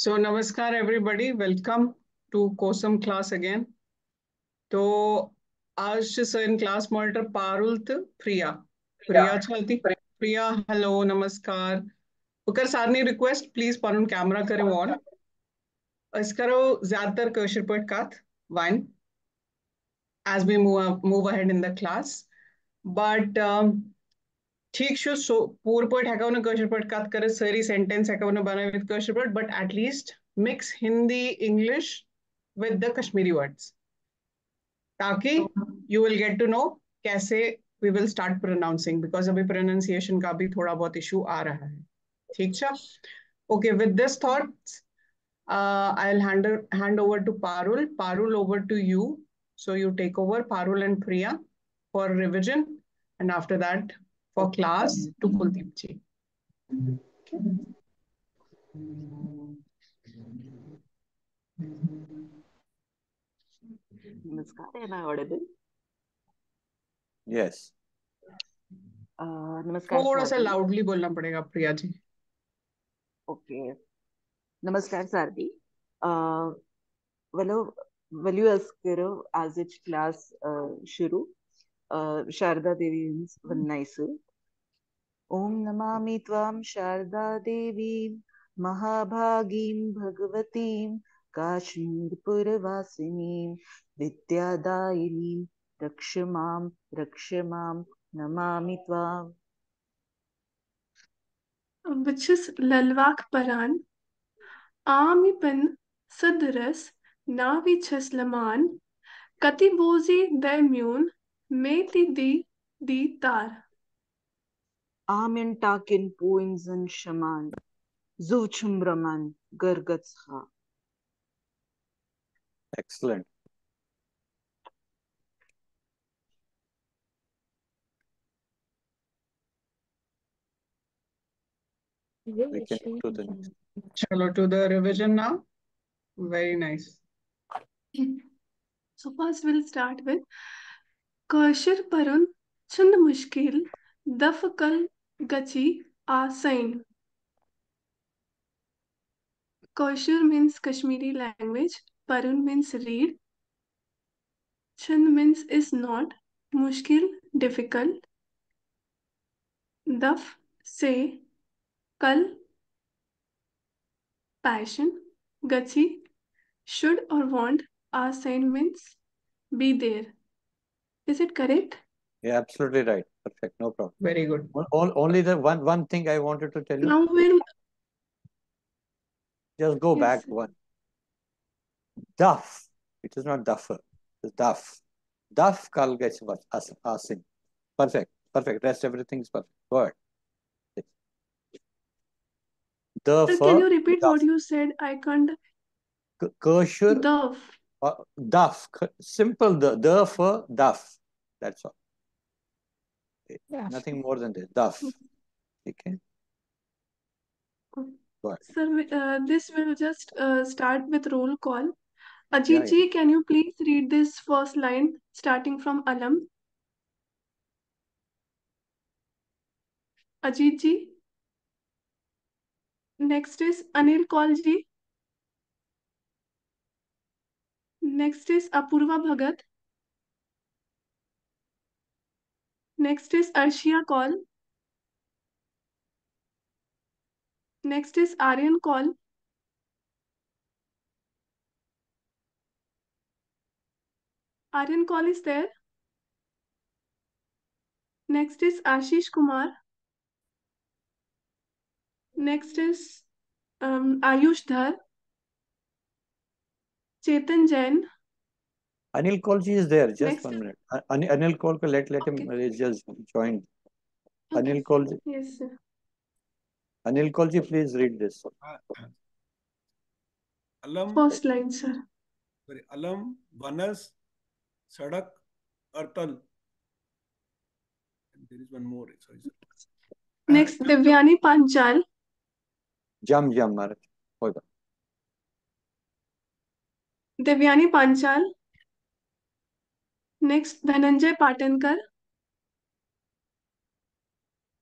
So नमस्कार everybody, welcome to COSM class again. तो आज sir in class monitor Parul थ प्रिया। प्रिया चलती। प्रिया हेलो नमस्कार। उकर सारनी रिक्वेस्ट प्लीज़ पारुन कैमरा करे ऑन अस करो ज़्यादातर कशर पट कात वन as we move move ahead in the class but um, ठीक چھُ سو پوٗرٕ پٲٹھۍ ہٮ۪کو نہٕ کٲشِر پٲٹھۍ کَتھ کٔرِتھ سٲری سینٹینٕس ہٮ۪کو نہٕ بَنٲوِتھ बट پٲٹھۍ but at least mix Hindi English with the ताकि you will get to know कैसे we will start pronouncing because अभी प्रोनाउंसिएशन का भी थोड़ा बहुत इशू आ रहा है। ठीक छ okay with this thoughts I will hand hand over to Parul Parul over to you so you take over Parul and Priya for revision and after that for class to Kuldeep ji. Namaskar, am I audible? Yes. Uh, नमस्कार थोड़ा सा सारदी बोलना पड़ेगा Priya ji okay नमस्कार सारदी uh, ask karo as each class uh, shuru uh, sharda devi means one nice ॐ नमामि त्वां शारदा देवीं महाभागीं भगवतीं काश्मीरपुरवासिनीं विद्यादायिनीं रक्ष माँ रक्ष माँ नमामि त्वाम् Bıçıs lalvak paran, amipen sadras, navi çeslaman, katibozi daimyun, meti di di tar. Amin takin puinzan shaman, zuchumraman gargatsha. Excellent. We can to the next. चलो to the revision now very nice So first we'll start with Kashir Parun Chund Mushkil Dafkal Gachi Asain. Kashir means Kashmiri language, Parun means read, Chund means is not, Mushkil difficult, Daf say, Kal passion, Gachi should or want, Asain means be there. Is it correct? Yeah, absolutely right. Perfect. No problem. very good O- o- Only the one one thing I wanted to tell you. Now we'll Just go Yes, back sir. one. Duff. It is not duffer. It's duff. Duff kal gets what? As- Asin. Perfect. Perfect. Rest everything is perfect. Word. The Sir, can you repeat what you said? I can't. K- Kosher Dove. uh, duff. Simple the the for duff. That's all. Nothing more than this. Duff. Okay. Sir, uh, this will just uh, start with roll call. Ajit ji, can you please read this first line starting from Alam? Ajit ji. Next is Anil Kaul ji. Next is Apurva Bhagat. Next is Arshia Kaul. Next is Aryan Kaul. Aryan Kaul is there. Next is Ashish Kumar. Next is um, Ayush Dhar. Chetan Jain. Anil Kaulji is there. Just Next one minute. An Anil Kolka, let, let okay. him just join. Okay. Anil Kaulji. Yes, sir. Anil Kaulji, please read this. Uh, alam, First line, sir. Sorry, alam, vanas, sadak, artal. And there is one more. Sorry, sir. Next, Devyani Panchal. Jam, jam, Maharaj. Devyani Panchal. Next Dhananjay Patankar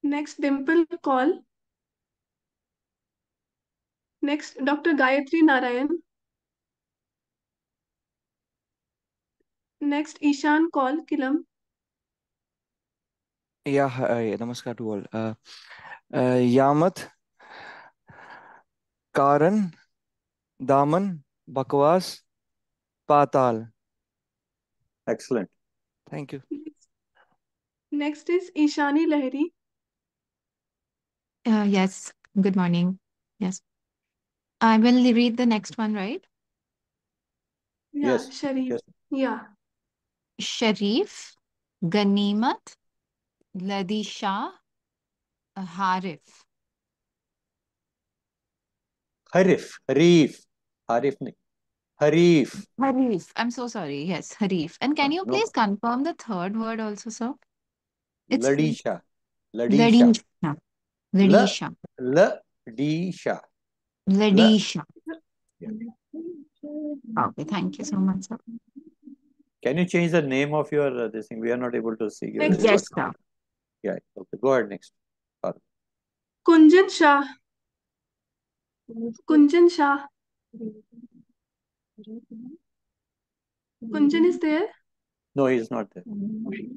next Dimple call next doctor Gayatri Narayan next Ishan call किलम या नमस्कार to all यामत कारण दामन बकवास पाताल Excellent. Thank you. Next is Ishani Lahiri. Uh, yes, good morning. Yes. I will read the next one, right? Yeah, Yes, Sharif. yes. Yeah. Sharif, Ganimat, Ladisha, uh, Harif. Harif, Harif, Harif nahi. Harif. Harif. I'm so sorry. Yes, Harif. And can you No please confirm the third word also, sir? It's Ladisha. Ladisha. Ladisha. Ladisha. Ladisha. Ladisha. Okay, thank you so much, sir. Can you change the name of your uh, this thing? We are not able to see. your- Yes, sir. Yeah. Okay. Go ahead next. Kunjan Shah. Kunjan Shah. Mm-hmm. Kunjan is there? No, he's not there. Mm-hmm.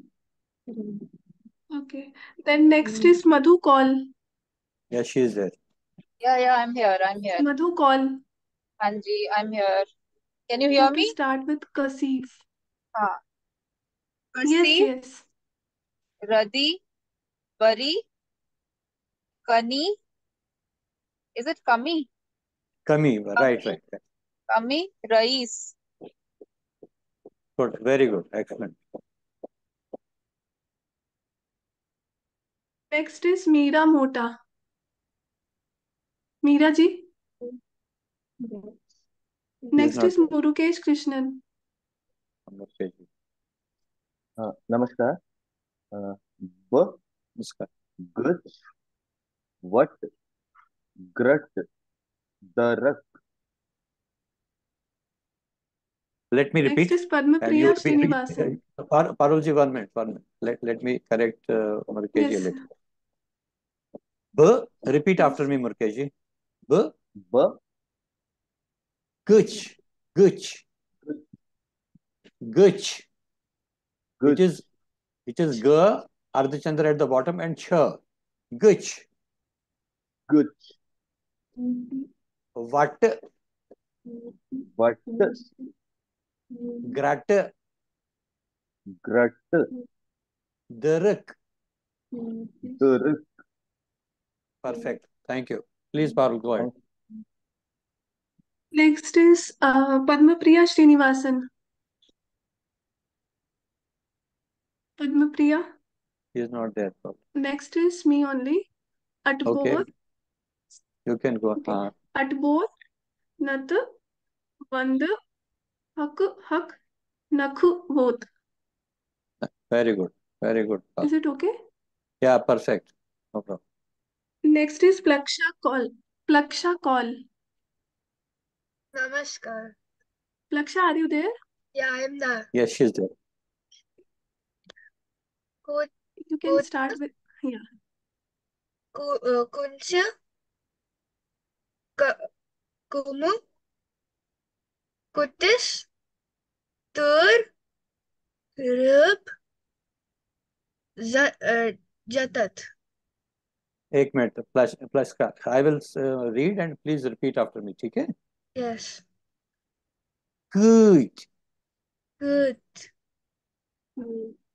Okay. Then next mm-hmm. is Madhu Kaul. Yeah, she is there. Yeah, yeah, I'm here. I'm here. Madhu Kaul. Anji, I'm here. Can you You hear have me? start with Kasif. हाँ. Yes, yes. Radi, Bari, Kani. Is it Kami? Kami. Right, right. right. Kami, Rais. Good. Very good. Excellent. Next is Meera Mota. Meera ji. Next not is Murukesh Krishnan. Okay. Uh, नमस्कार uh, ब Namaskar. गच वट ग्रट दरक Let me repeat. Next is Padma Priya uh, Srinivasan. Parulji, one minute, one minute. Let, let me correct uh, Murkeji yes. a little. B, repeat after me, Murkeji. B. B. Guch. Guch. Guch. It is, it is G, Ardhachandra at the bottom and Ch. Guch. Guch. Mm-hmm. What? What? Grat, ग्रट Darak. दरक Perfect. Thank you. Please, Parul, go ahead. Next is uh, Padma Priya Srinivasan. Padma He is not there. Parul. Next is me only. At Okay. You can go. Okay. Uh, at both, Nat, Vand, Very good. Very good. Parul. Is it okay? Yeah, perfect. No problem. Next is Plaksha Kaul. Plaksha Kaul. Namaskar. Plaksha, are you there? Yeah, I am there. Yes, she's there. Ku, You can Good. start with yeah. ku, uh, Kunsha, Ka, Kumu, Kutis, Tur, Rub, Za, uh, Jatat. एक minute plus plus का I will read and please repeat after me ठीक है Yes. good Good.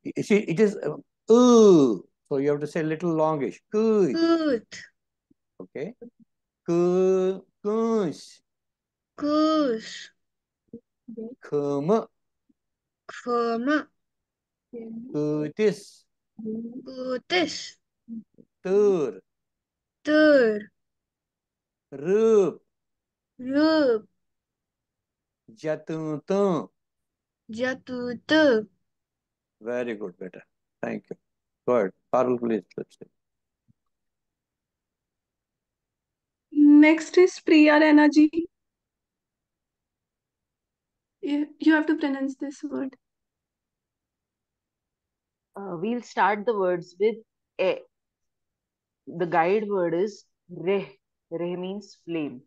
you see it is uh, uh, so you have to say a little longish good Good. okay good goose Goose. kımı kımı kıdis kıdis tır tır rıp rıp jatutu jatutu very good beta thank you Go ahead. parul please let's see next is priya rana ji You, you have to pronounce this word. Uh, we'll start the words with e. The guide word is reh. Reh means flame.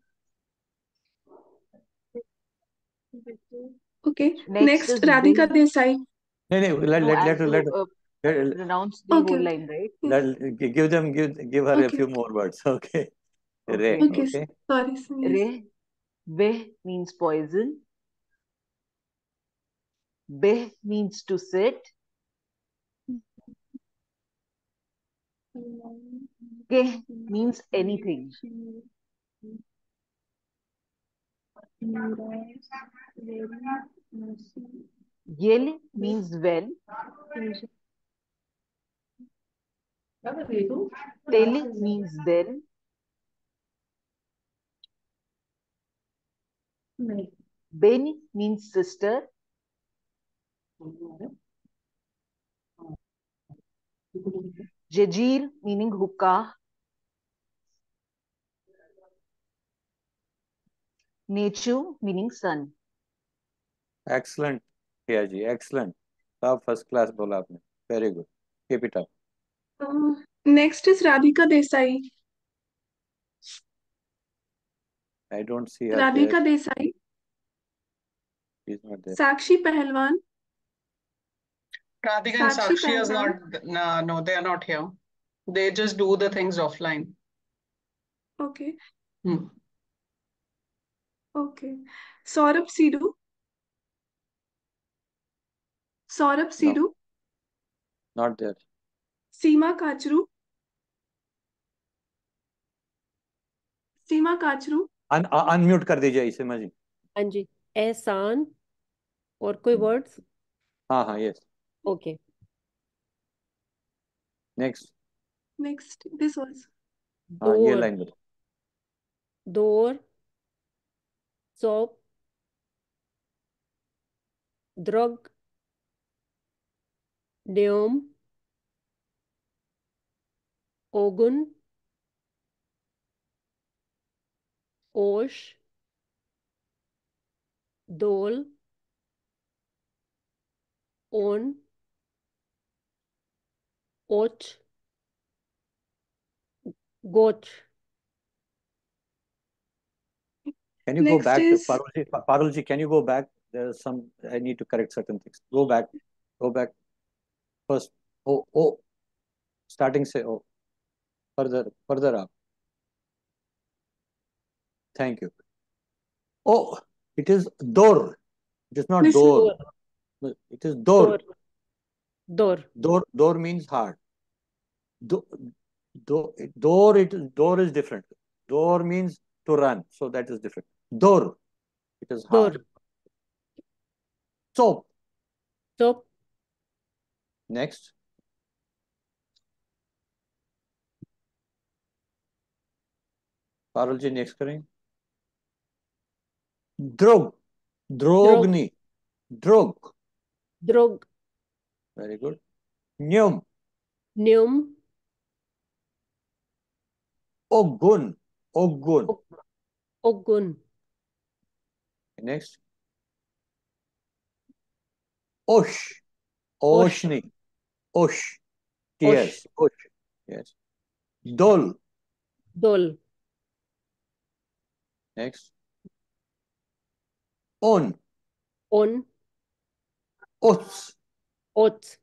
Okay. Next Next, is Radhika Bill. Desai. No, no, let, No, let, I let, have let, to uh, let, pronounce the Okay, whole okay. line, right? let, give them, give, give her a few more words. Okay. Ray, Okay. Okay, okay. sorry, sir, yes. Re, veh means poison. Beh means to sit. Keh means anything. Yel means well. Tel means then. Ben means sister. जजीर meaning हुक्का नेचू meaning son excellent किया जी excellent आप first class बोला आपने. Very good keep it up next is Radhika Desai I don't see Radhika Desai Sakshi Pahalwan Radhika and Sakshi Sakshi is not, no, no, they are not here. They just do the things offline. Okay, Hmm. okay. Saurabh Sidhu. Saurabh Sidhu. Not there Seema Kachru. Seema Kachru. Unmute कर दीजिए इसे मजी हाँ जी एहसान और कोई words हाँ हाँ yes okay next Next, this was. हाँ ये door लाइन बताओ door soap drug neum ogun osh dole on och goch Can you go back, is Parulji? Parulji, can you go back? There's some, I need to correct certain things. Go back, go back. First, oh, oh, starting say, oh, further, further up. Thank you. Oh, it is door. It is not door. door It is door. door door Door, door means hard. Do, do door, it, door is different. Door means to run. So that is different. Door. It is hard. Door. Soap. Soap. Next. Parulji, next करें. Drog. Drogni. Drog. Drog. Very good. Nyum. Nyum ogun. Ogun. Og- ogun. Next. Osh. Osh Osh. नहीं osh. Yes. Dol. Dol. Next. On. On. Oats oats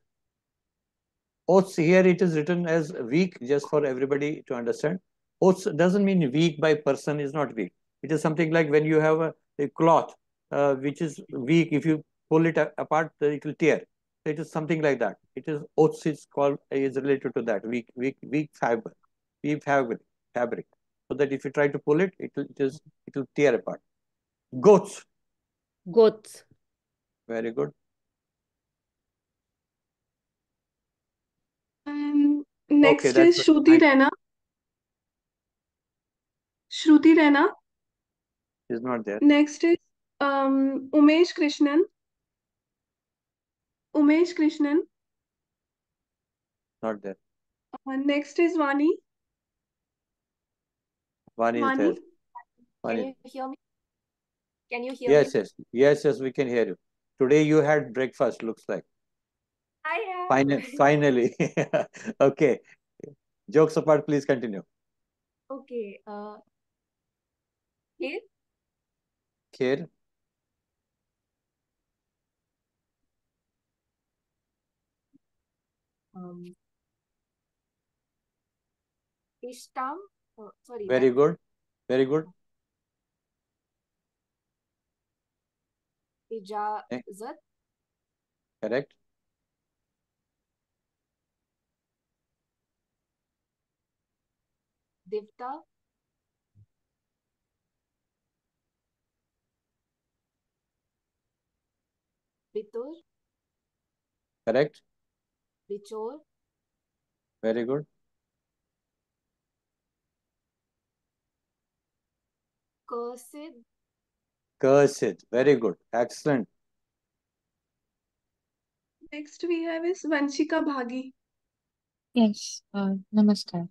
Oats here it is written as weak just for everybody to understand. Oats doesn't mean weak by person is not weak. It is something like when you have a, a cloth uh, which is weak, if you pull it a- apart, it will tear. It is something like that. It is oats is called is related to that weak weak weak fiber, weak fabric fabric. So that if you try to pull it, it will it is it will tear apart. Goats, goats very good. And next Okay, is Shruti I- Raina. Shruti Raina. is not there. Next is um, Umesh Krishnan. Umesh Krishnan. Not there. Uh, next is Vani. Vani. is Vani. there. Can you hear me? Can you hear Yes, me? yes, yes, yes, we can hear you. Today you had breakfast, looks like. I have. Final, finally. Okay. Jokes apart, please continue. Okay. Uh, खीर खीर इस्टाम sorry very good very good इजाज़त correct देवता बितुर correct बिचोर very good कर्सिद कर्सिद very good excellent next we have is Vanshika Bhagi yes नमस्कार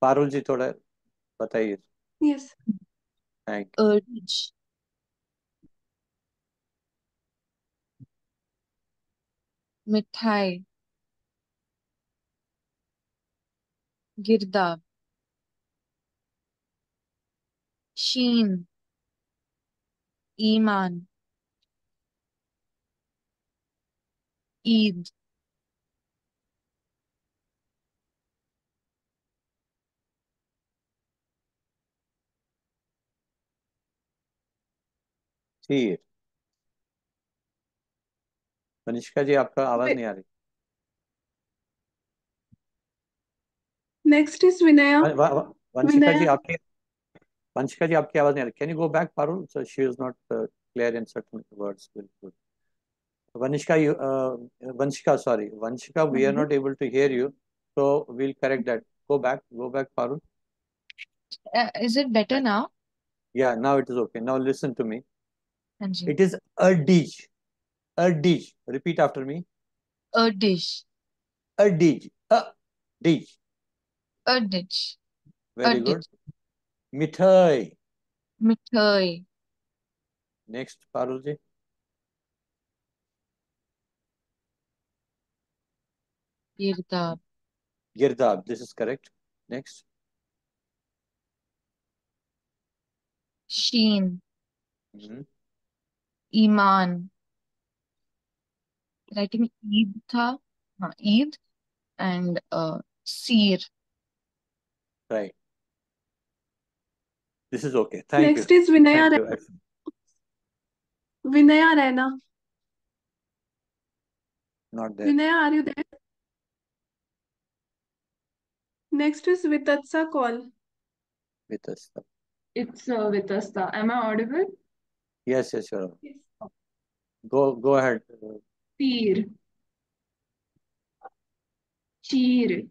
पारुल जी थोड़ा बताइए yes yes. Uh, thank urge, मिठाई। गिरदाब शीन। ईमान। ईद। ठीक कनिष्का जी आपका आवाज़. नहीं आ रही Next is Vinaya. व- व- व- वंशिका जी. आपकी वंशिका जी आपकी आवाज़ नहीं आ रही can you go back Parul so she is not clear in certain words बिल्कुल you uh, Vanshika sorry Vanshika we are Mhm. not able to hear you so we'll correct that go back go back parul Uh, is it better now? yeah now it is okay now listen to me हाँ जी It is a dish. A dish. Repeat after me. A dish. A dish. A dish. A dish. Very a good. Dish. Mithai. Mithai. Next, Parulji. Girdab. Girdab. This is correct. Next. Sheen. Mm -hmm. Iman. Writing Eid tha, uh, Eid and uh, Seer. Right. This is okay. Thank Next is Vinaya Thank Raina. Not there. Vinaya, are you there? Next is Vitasta Kaul. Vitasta. It's uh, Am I audible? Yes, yes, sure go go ahead Peer. Cheer.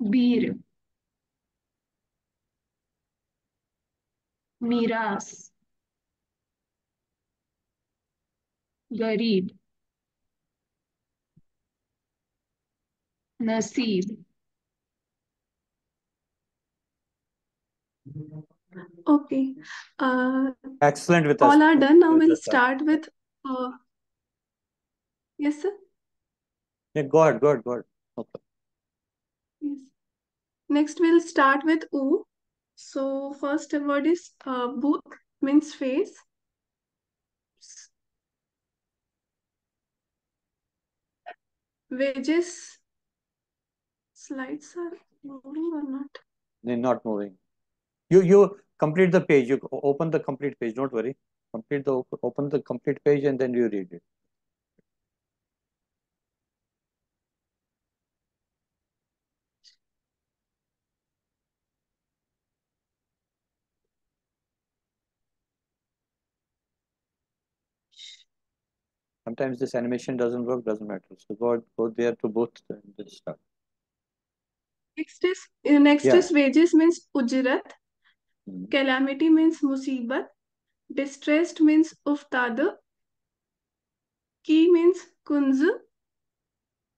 Beer. Miras. Garib. Nasib. Okay. Uh, excellent with us all are done. Now with we'll us, start with. Uh, yes, sir. Yeah, go ahead, go ahead, go ahead. Okay. Yes. Next, we'll start with U. So first word is uh, booth means face. Wages. Slides are moving or not? They're not moving. You you complete the page. You open the complete page. Don't worry. Complete the open the complete page and then you read it. Sometimes this animation doesn't work. Doesn't matter. So go go there to both and then start. Next is uh, next Yeah. is wages means ujrat. Calamity means मुसीबत distressed means उफ्ताद key means कुंज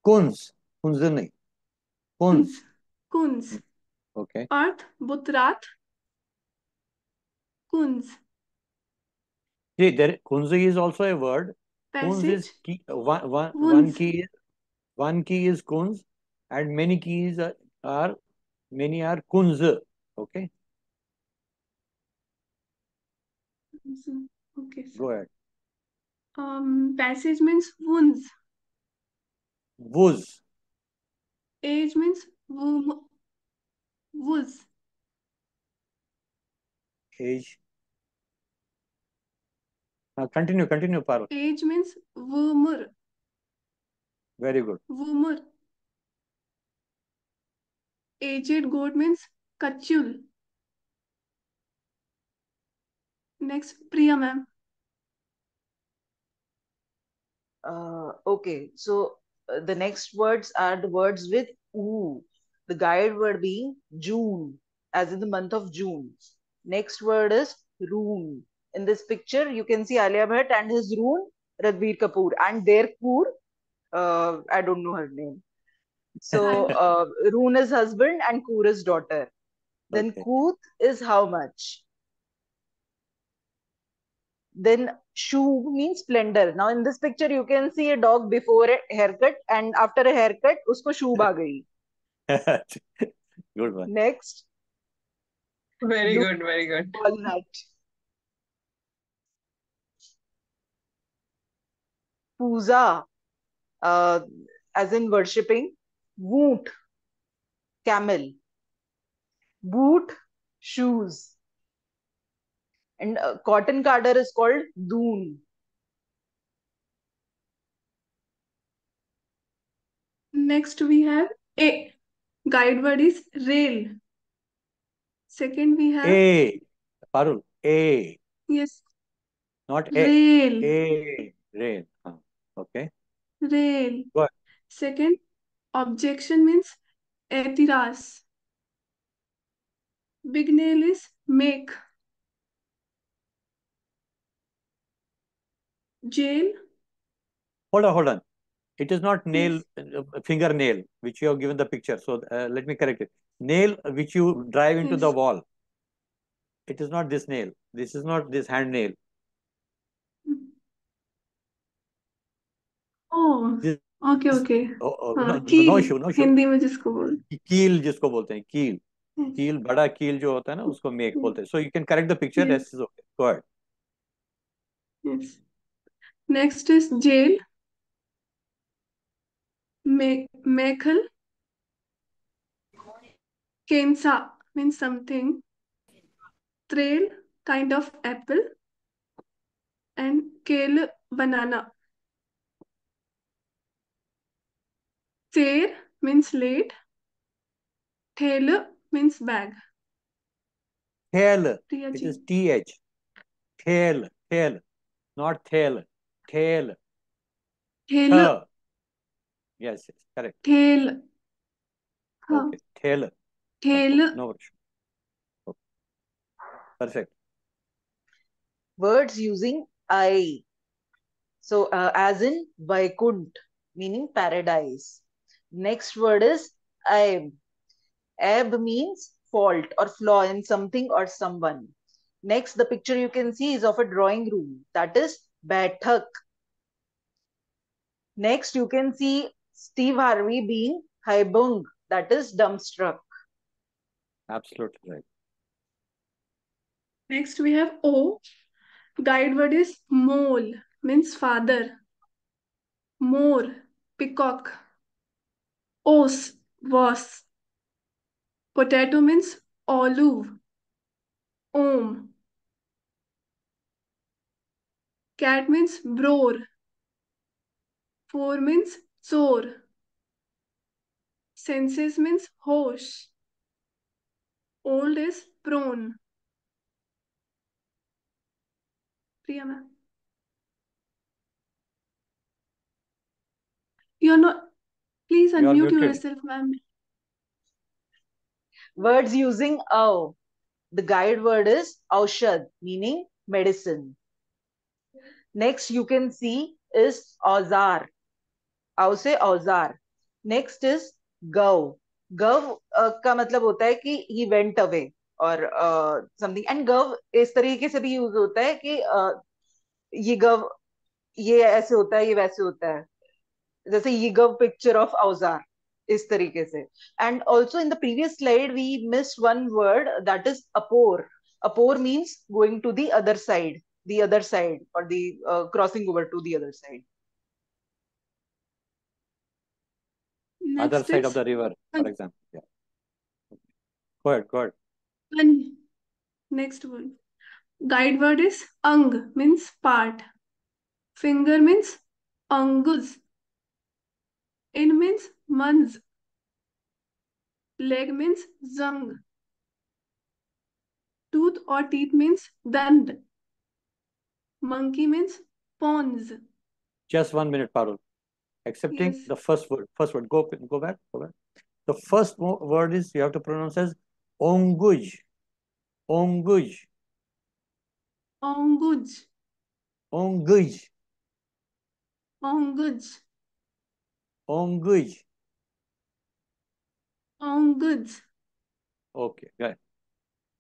कुंज कुंज नहीं कुंज कुंज okay अर्थ बुतरात कुंज जी देयर कुंज is also a word Kunj is key one one key one key is Kunj and many keys are many are Kunj okay? Okay. sir. Go ahead. Um, passage means wounds. Wooz. Age means womb. Woods. Age. Now continue, continue, Parul. Age means womur. Very good. Womur. Aged goat means kachul. Next, Priya ma'am. Uh, okay, so uh, the next words are the words with oo. The guide word being June, as in the month of June. Next word is rune. In this picture, you can see Alia Bhatt and his rune, Ranbir Kapoor, and their Kapoor, uh, I don't know her name. So, uh, rune is husband and Kaur is daughter. Then Okay. Koot is how much? Then shoe means splendor. Now in this picture you can see a dog before a haircut and after a haircut usko shoob aa gayi. Good one. Next, Very Look- good, very good. walnut. Puja, uh, as in worshipping. Woot, camel. Boot, shoes. And uh, cotton cardar is called doon. Next, we have A. Guide word is rail. Second, we have A. Parul. A. yes, Not A. rail. A. Rain. Huh. Okay. Rail. what. Second, objection means etiras. Big nail is make. Jail, Hold on, hold on. It is not nail, yes, uh, fingernail, which you have given the picture. So uh, let me correct it. Nail which you drive into the yes. wall. It is not this nail. This is not this hand nail. Oh, This, okay, okay. oh, oh, हाँ no, no कील issue, no issue. Hindi में जिसको बोल कील जिसको बोलते हैं कील yes, कील बड़ा कील जो होता है ना उसको मेक बोलते हैं so you can correct the picture yes, that's okay go ahead yes. Next is jail. Mekel. Kensa means something. Trail, kind of apple. And kale, banana. Chair means late. Tail means bag. Tail. It is TH. Tail. Tail. Not tail. Tail. Tail. Yes, yes, correct. Tail. Okay. Tail. Tail. No worries. Okay. Perfect. Words using I. So, uh, as in Vaikunt, meaning paradise. Next word is Ab. Ab means fault or flaw in something or someone. Next, the picture you can see is of a drawing room. That is Baithak. Next, you can see Steve Harvey being Haibung. That is dumbstruck. absolutely right Next we have O. Guide word is mole, means father. More, peacock. Os, was. Potato means olive. Om. Cat means bror. Four means chor. Senses means hosh. Old is prone. Priya ma'am. You're not. Please you are unmute muted yourself, ma'am. Words using Au. The guide word is Aushad, meaning medicine. Next, you can see is Auzar. Au से औज़ार. Is Gav. Gav uh, का मतलब होता है कि he went away और uh, and गव इस तरीके से भी यूज़ होता है कि uh, ये गव ये ऐसे होता है ये वैसे होता है जैसे ये गव पिक्चर ऑफ़ औज़ार इस तरीके से and also in the previous slide we miss one word that is अपोर अपोर means going to the other side the other side or the uh, crossing over to the other side. Other side of the river, for an, example. Yeah. Go ahead, go ahead. an. Next one. Guide word is ang means part. Finger means angus. In means mans. Leg means zang. Tooth or teeth means dand. Monkey means pawns. Just one minute, Parul. Accepting Yes. the first word. First word. Go go back. Go back. The first word is you have to pronounce as onguj. Onguj. Onguj. Onguj. Onguj. Onguj. Onguj. Okay, right.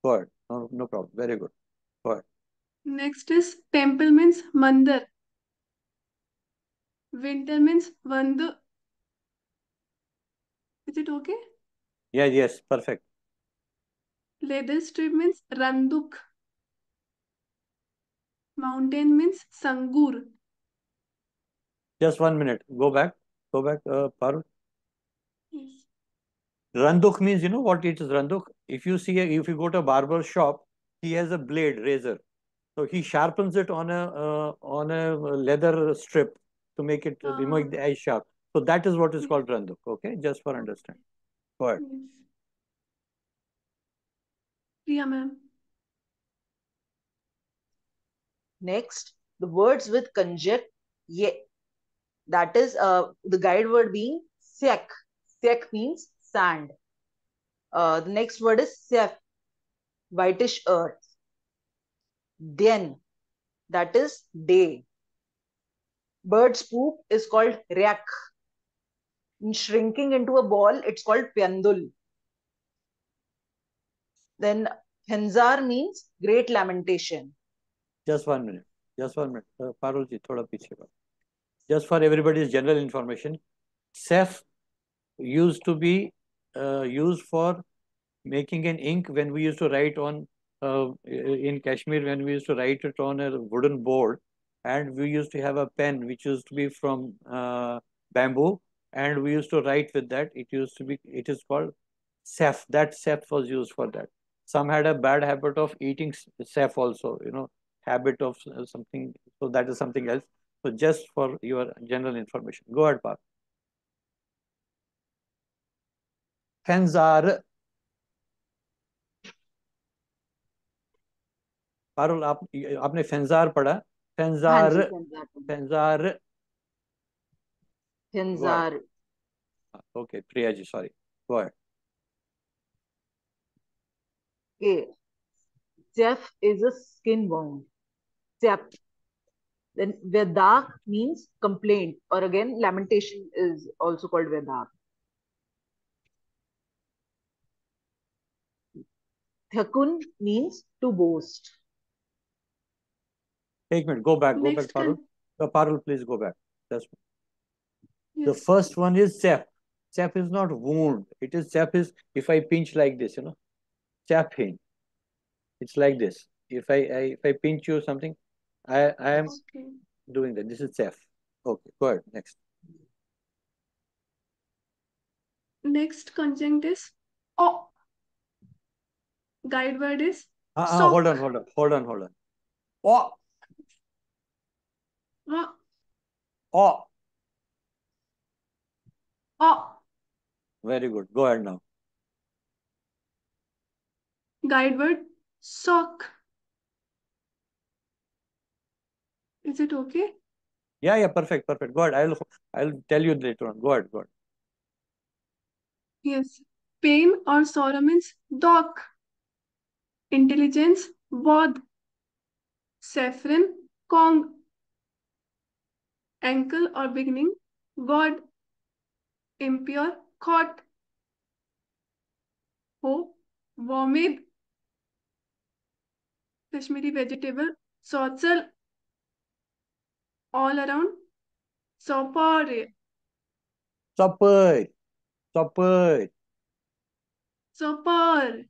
Go ahead. No, no problem. Very good. Go ahead. Next is temple means mandir. Winter means vandu. Is it okay? Yeah, yes, perfect. Leather strip means randuk. Mountain means sangur. Just one minute. Go back. Go back, uh, Parul. Yes. Randuk means, you know what it is, Randuk? If you see, a, if you go to a barber shop, he has a blade, razor. So he sharpens it on a uh, on a leather strip to make it uh, make the edge sharp. So that is what is called Randuk. Okay, just for understand. Go ahead. Yes. Priya ma'am. Next, the words with conjunct ye. That is uh, the guide word being sek. Sek means sand. Uh, the next word is sef, whitish earth. Then, that is day. Bird's poop is called ryak. In shrinking into a ball, it's called pyandul. Then, Henzar means great lamentation. Just one minute. Just one minute. Uh, Parul ji, thoda piche. Just for everybody's general information, Sef used to be uh, used for making an ink when we used to write on uh, in Kashmir when we used to write it on a wooden board and we used to have a pen which used to be from uh, bamboo and we used to write with that. It used to be it is called sef that sef was used for that. Some had a bad habit of eating sef also you know habit of something. So that is something else. So just for your general information. Go ahead Parul. Fenzar Parul आप आपने फेंजार पढ़ा हाँ फेंजार फेंजार okay Priya ji sorry go ahead Okay. Is a skin wound. Sep. Then Vedak means complaint, or again, lamentation is also called Vedak. Thakun means to boast. Take a minute. Go back. Go Next back, Parul. Uh, Parul, please go back. That's yes. the first one is cep. Cep is not wound. It is cep is if I pinch like this, you know, chapping. It's like this. If I, I if I pinch you something, I I am okay. doing that. This is cep. Okay, go ahead. Next. Next conjunct is oh. Guide word is. Ah, ah hold on, hold on, hold on, hold on. Oh. O. oh O. very good go ahead now Guide word sock. Is it okay? yeah yeah perfect perfect go ahead i'll i'll tell you later on go ahead go ahead Yes. Pain or sorrow means dock. Intelligence, bod. Saffron, kong. ankle or beginning word impure thought हो वॉमिद Kashmiri vegetable सौचल all around सौपर सौपर सौपर सौपर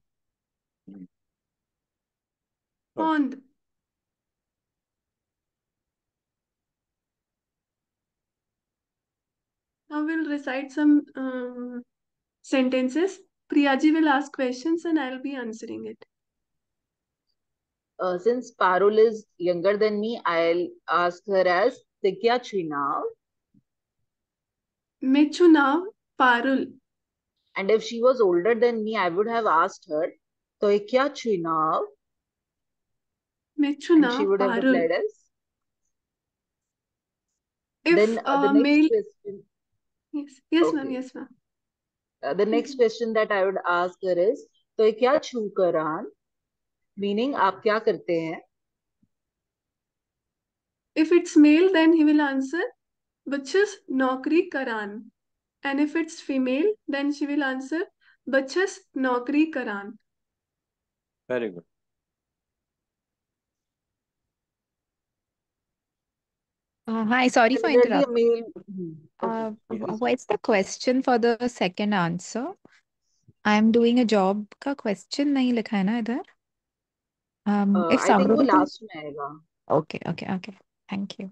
pond Now we'll recite some um, sentences. Priyaji will ask questions and I'll be answering it. Uh, since Parul is younger than me, I'll ask her as Tikya Chunav. Mechunav Parul. And if she was older than me, I would have asked her Toikya Chunav. Mechunav She would have Parul. replied as. If then, uh, the uh, next male... question yes yes ma'am yes ma'am Uh, the next question that I would ask her is, "तो ये क्या छू करान?" Meaning, आप क्या करते हैं? if it's male then he will answer बचस नौकरी करान and if it's female then she will answer बचस नौकरी करान Very good. Uh, hi, sorry for Similarly, a interrupting. male. Hmm. Uh, Okay. Yes. what's the question for the second answer? I'm doing a job का question नहीं लिखा है ना इधर? Um, Uh, if I think वो Samruddhi can... last में आएगा. Okay, okay, okay. Thank you.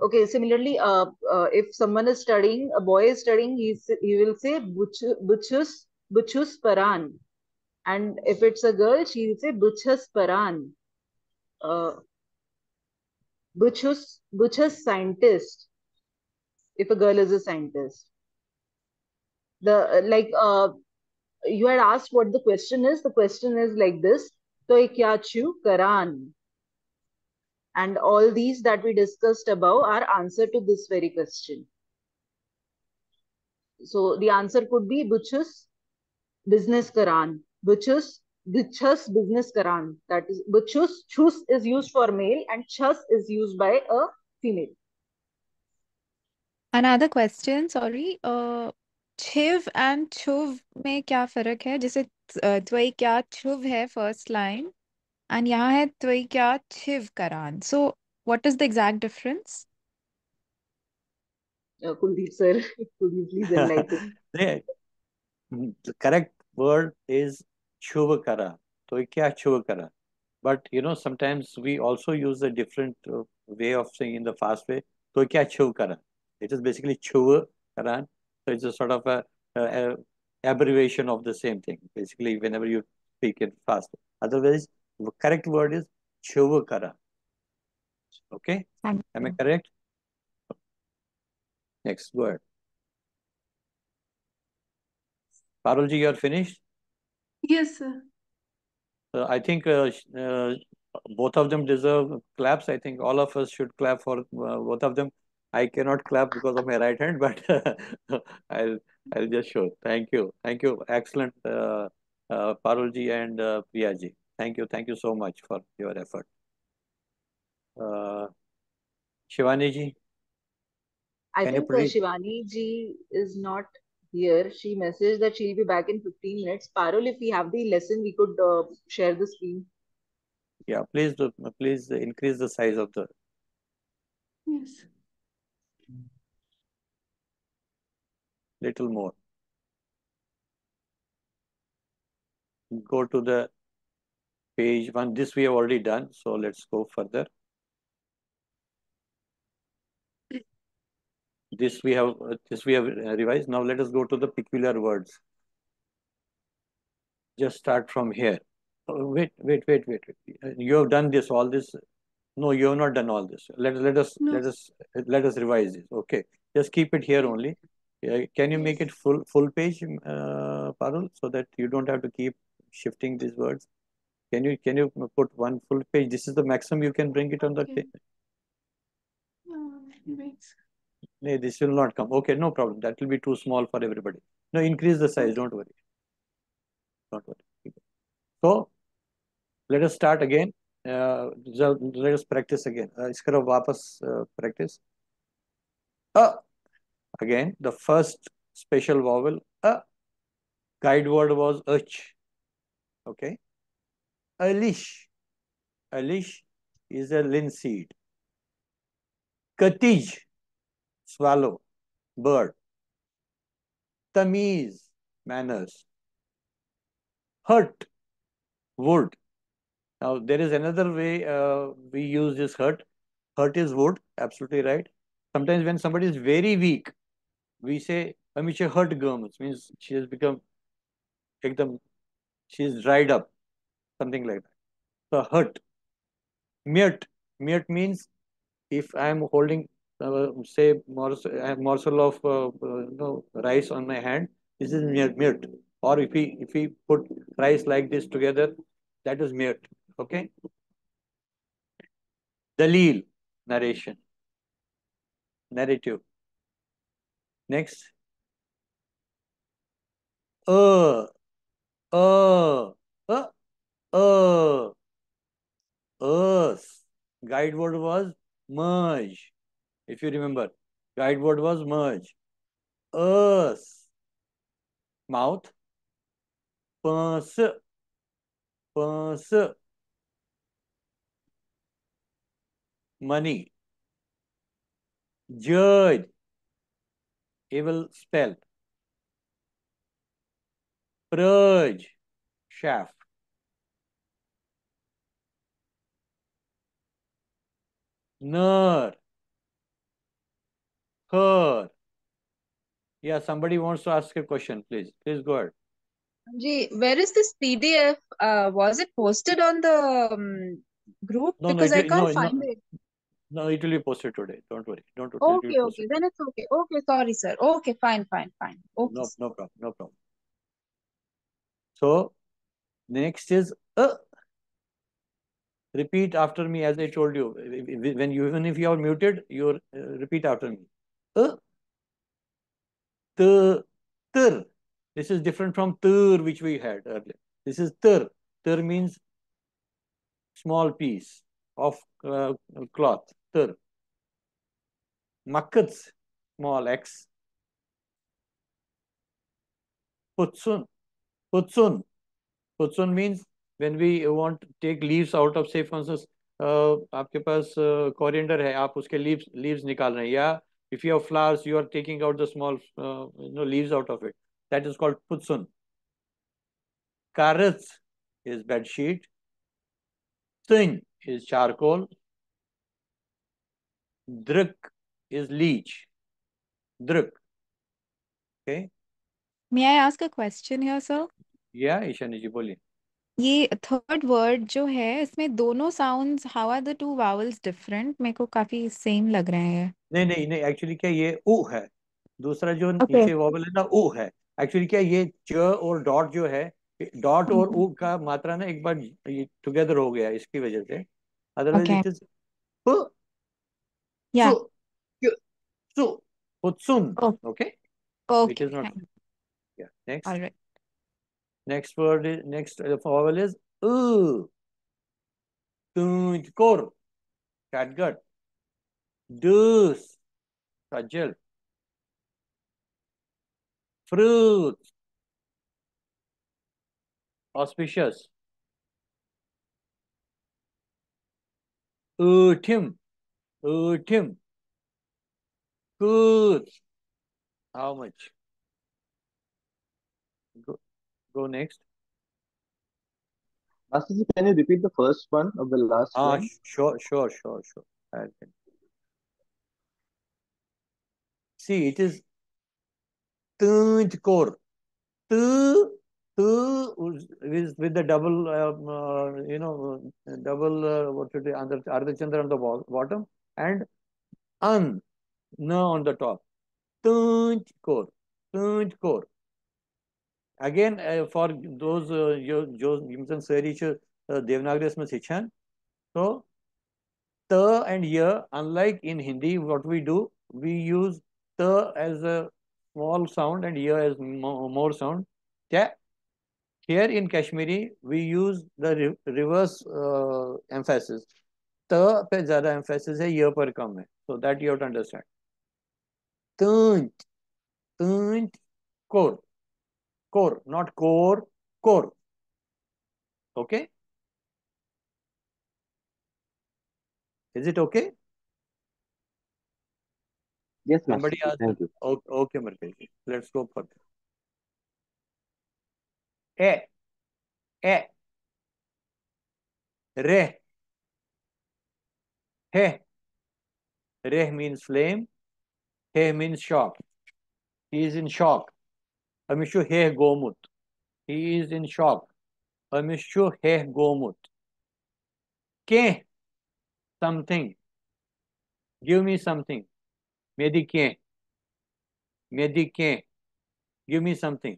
Okay, similarly, uh, uh, if someone is studying, a boy is studying, he's, he will say "Buch- buchus buchus paran. And if it's a girl, she will say buchus paran. uh, Butchus, scientist, if a girl is a scientist. The like uh, you had asked what the question is. The question is like this: to kya chu Quran? And all these that we discussed above are answer to this very question. So the answer could be Butchus business Quran, Butchus Buchus business karan. That is Buchus chus is used for male and chus is used by a female. Another question, sorry. Uh, छिव and छुव में क्या फ़र्क है? जैसे uh, त्वई क्या छुव है first line and यहाँ है त्वई क्या छिव करान. So what is the exact difference? Uh, Kuldeep sir, could you please enlighten? The the correct word is chuvakara. तो ये क्या chuvakara? But you know, sometimes we also use a different uh, way of saying in the fast way. तो ये क्या chuvakara? It is basically chuvakaran. So it's a sort of a, a, a abbreviation of the same thing. Basically, whenever you speak it fast. Otherwise, the correct word is chuvakara. Okay? Thank Am I you. correct? Next word. Parulji, you are finished? Yes sir Uh, I think uh, uh, both of them deserve claps. I think all of us should clap for uh, both of them. I cannot clap because of my right hand, but I'll I'll just show. Thank you, thank you, excellent, uh, uh, Parulji and uh, Priyaji. Thank you, thank you so much for your effort. Uh, Shivani ji, I think please? Shivani ji is not here. She messaged that she'll be back in 15 minutes. Parul, if we have the lesson, we could uh, share the screen. Yeah, please do, please increase the size of the. yes little more. Go to the page one. This we have already done, so let's go further. This we have uh, this we have uh, revised. Now let us go to the peculiar words. Just start from here. Oh, wait, wait, wait, wait, wait. You have done this, all this. No, you have not done all this. Let let us no let us let us revise this. Okay, just keep it here only. Can you make it full full page, uh, Parul, so that you don't have to keep shifting these words? Can you can you put one full page? This is the maximum you can bring it on the okay page. uh, hey, this will not come. Okay, no problem. That will be too small for everybody. No, increase the size. Don't worry. Don't worry. So let us start again. Uh, let us practice again. Uh, vapas uh, practice. Uh, again, the first special vowel, uh, guide word was Ach. Okay. Alish. Alish is a linseed. Katij swallow, bird. Tamiz, manners. Hurt, wood. Now, there is another way uh, we use this hurt. Hurt is wood, absolutely right. Sometimes when somebody is very weak, we say Amisha hurt gums, means she has become ekdam, she is dried up, something like that. So hurt. Myat. Myat means if I am holding, say, morsel, morsel of uh, uh, you know, rice on my hand, this is myat. Or if we if we put rice like this together, that is myat. Okay. Dalil, narration, narrative. Next. Uh, uh, uh, uh, us. Guide word was merge. If you remember, guide word was merge. Us. Mouth. Pus. Pus. Money. Judge. Evil spell. Purge. Shaft. Ner. Her. Yeah, somebody wants to ask a question, please. Please go ahead. Ji, where is this PDF? Uh, was it posted on the um, group? No, no, Because it I will, can't no, no, find it. no, it will be posted today. Don't worry. Don't worry. It will be Okay, okay, then it's okay. Okay, sorry, sir. Okay, fine, fine, fine. Okay. No, no problem. No problem. So, next is uh. Repeat after me as I told you. When you even if you are muted, you uh, repeat after me. Uh. T, tir. This is different from tir which we had earlier. This is tir. Tir means small piece of uh, cloth. Tir. Makats, small x. Putsun. Putsun. Putsun means when we want to take leaves out of say for instance uh, आपके पास coriander है आप उसके leaves leaves निकाल रहे हैं या if you have flowers you are taking out the small uh, you know leaves out of it that is called putsun karats is bed sheet tin is charcoal drik is leech drik okay May I ask a question here, sir? yeah Ishani जी बोलिए ये third word जो है इसमें दोनों sounds how are the two vowels different मेरे को काफ़ी same लग रहे हैं नहीं नहीं नहीं एक्चुअली क्या ये उ है? दूसरा जो ओके नीचे वॉवल है ना उ है। एक्चुअली क्या ये च और डॉट जो है डॉट और उ का मात्रा ना एक बार टुगेदर हो गया इसकी वजह से। अदरवाइज़ इट इज़ या सु okay okay it is not alright word is next uh, vowel is u tunj dus kajal fruit. Auspicious. Utim utim good. How much? Go, go next. Master can you repeat the first one of the last ah one? sure sure sure sure I can. see it is tunj kor tu tu is with the double um, uh, you know uh, double uh, what should be under ardhachandra on the bo- bottom and an na on the top tunj kor tunj kor again uh, for those uh, जो जो यमसन सरी छ देवनागरी में शिक्षण so t and y unlike in hindi what we do we use t as a small sound and y as mo- more sound yeah here in kashmiri we use the re reverse uh, emphasis t पे ज्यादा emphasis है y पर कम है so that you have to understand tunt tunt kor kor not core kor okay is it okay Yes, Master somebody asked Thank you. okay, okay Markesh. let's go for further e e re he re means flame He means shock. He is in shock. Amishu he gomut. He is in shock. Amishu he gomut. Ke something. Give me something. मेदिके Medicaid. Medicaid. Give me something.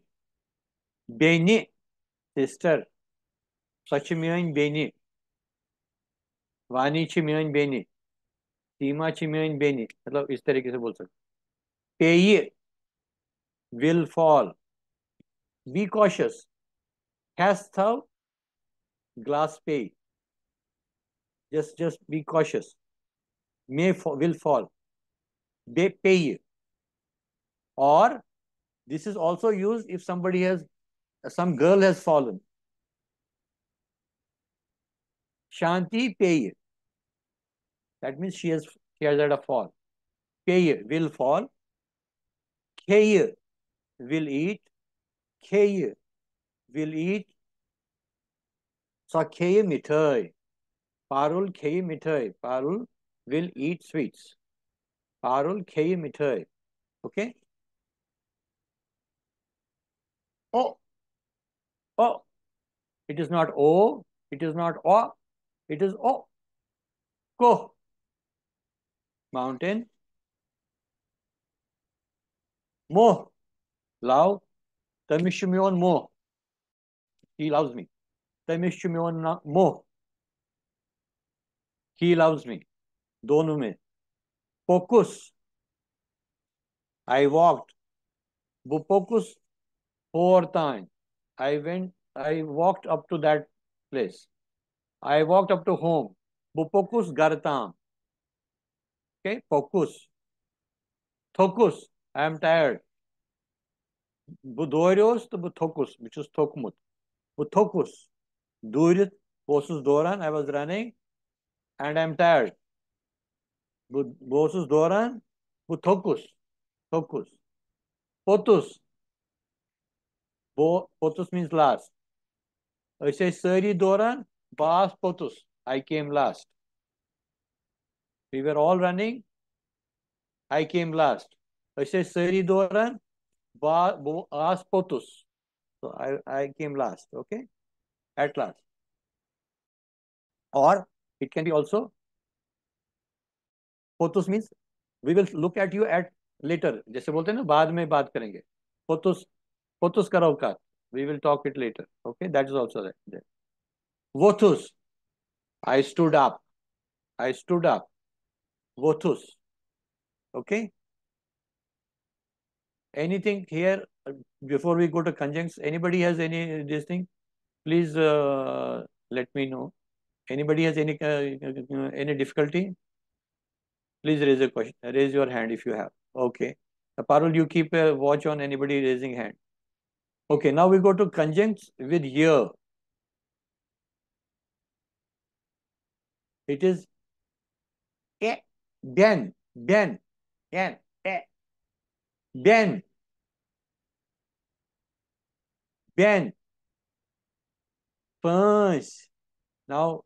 Beni. Sister. Saçımın beni. वाणी छिमियन बेनि सीमा छिमियन बेनि मतलब इस तरीके से बोल सकते पेये will fall be cautious हैस थव ग्लास पे just just be cautious may will fall they pay you. or this is also used if somebody has some girl has fallen Shanti Pay. That means she has she has had a fall. Pay will fall. Kay will eat. Kay will eat. Sakhay mithai. Parul khay mithai. Parul will eat sweets. Parul khay mithai. Okay. Oh. Oh. It is not O. It is not O. It is O. Ko. Mountain. Mo. Love. Tamishumyon Mo. He loves me. Tamishumyon Mo. He loves me. दोनों में focus I walked Bupocus four times I went I walked up to that place I walked up to home. Bupocus gartam. Okay, focus. Thokus. I am tired. Budorios to Buthokus, which is Thokmut. Buthokus. Durit, Bosus Doran, I was running and I am tired. Bosus Doran, Buthokus. Thokus. Potus. Bo, potus means last. I say Sari Doran, Bas Potus. I came last. We were all running. I came last. I said Sari Doran, Bas Potus. So I, I came last. Okay. At last. Or it can be also पोतुस means we will look at you at later जैसे बोलते हैं ना बाद में बात करेंगे पोतुस पोतुस करोका we will talk it later okay that is also वोथुस I stood up I stood up वोथुस okay anything here before we go to conjuncts anybody has any this thing please uh, let me know anybody has any uh, any difficulty Please raise a question. Raise your hand if you have. Okay. Parul, you keep a watch on anybody raising hand. Okay, now we go to conjuncts with year. It is Ben. then, then, then, then, then, punch. Now,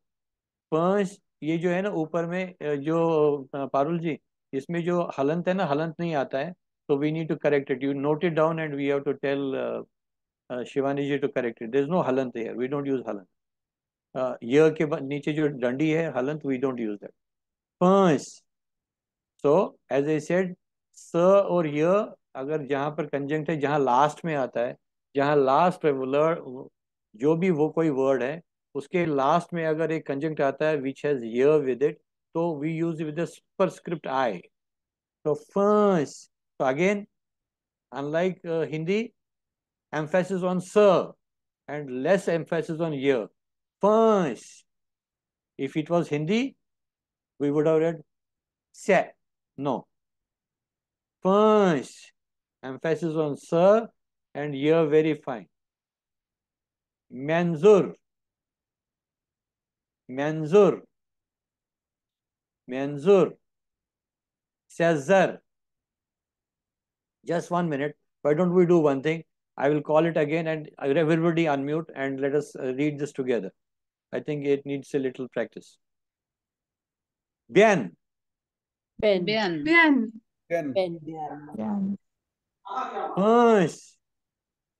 punch ये जो है ना ऊपर में जो पारुल जी, इसमें जो हलंत है ना, हलंत नहीं आता है। तो we need to correct it you note it down and we have to tell Shivani ji to correct it there is no halant here we don't use halant. य के नीचे जो डंडी है, halant we don't use that punch so as A said स और य अगर जहाँ पर कंजंक्ट है, जहाँ लास्ट में आता है, जहाँ लास्ट जो भी वो कोई वर्ड है उसके लास्ट में अगर एक कंजेंट आता है विच हैज़ विद इट तो we use with superscript I तो फर्स तो again unlike Hindi emphasis on स एंड लेस एम्फेसिस ऑन य फर्स if it was Hindi we would read say no फर्स एम्फेसिस ऑन स एंड य वेरी फाइन मैंजुर Manzur. Manzur. Sazar. Just one minute. Why don't we do one thing? I will call it again and everybody unmute and let us uh, read this together. I think it needs a little practice. Bien. Ben. Bien. Bien. Pen. Pen. Pen. Punch.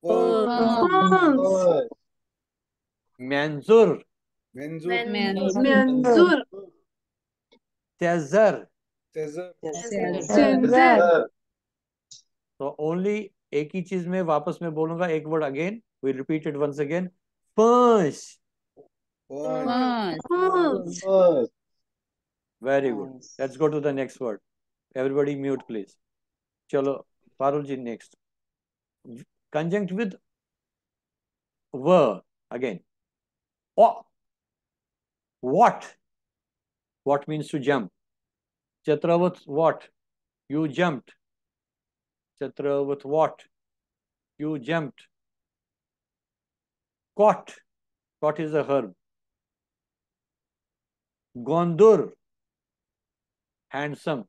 Pons. Manzur. Cesar. Censor. तो only एक ही चीज़ में वापस में बोलूँगा एक word again we repeat it once again punch. Very good let's go to the next word everybody mute please चलो Parul ji next conjunct with व again what? What means to jump? Chatravat what? You jumped. Chatravat what? You jumped. Caught. Caught is a herb. Gondur. Handsome.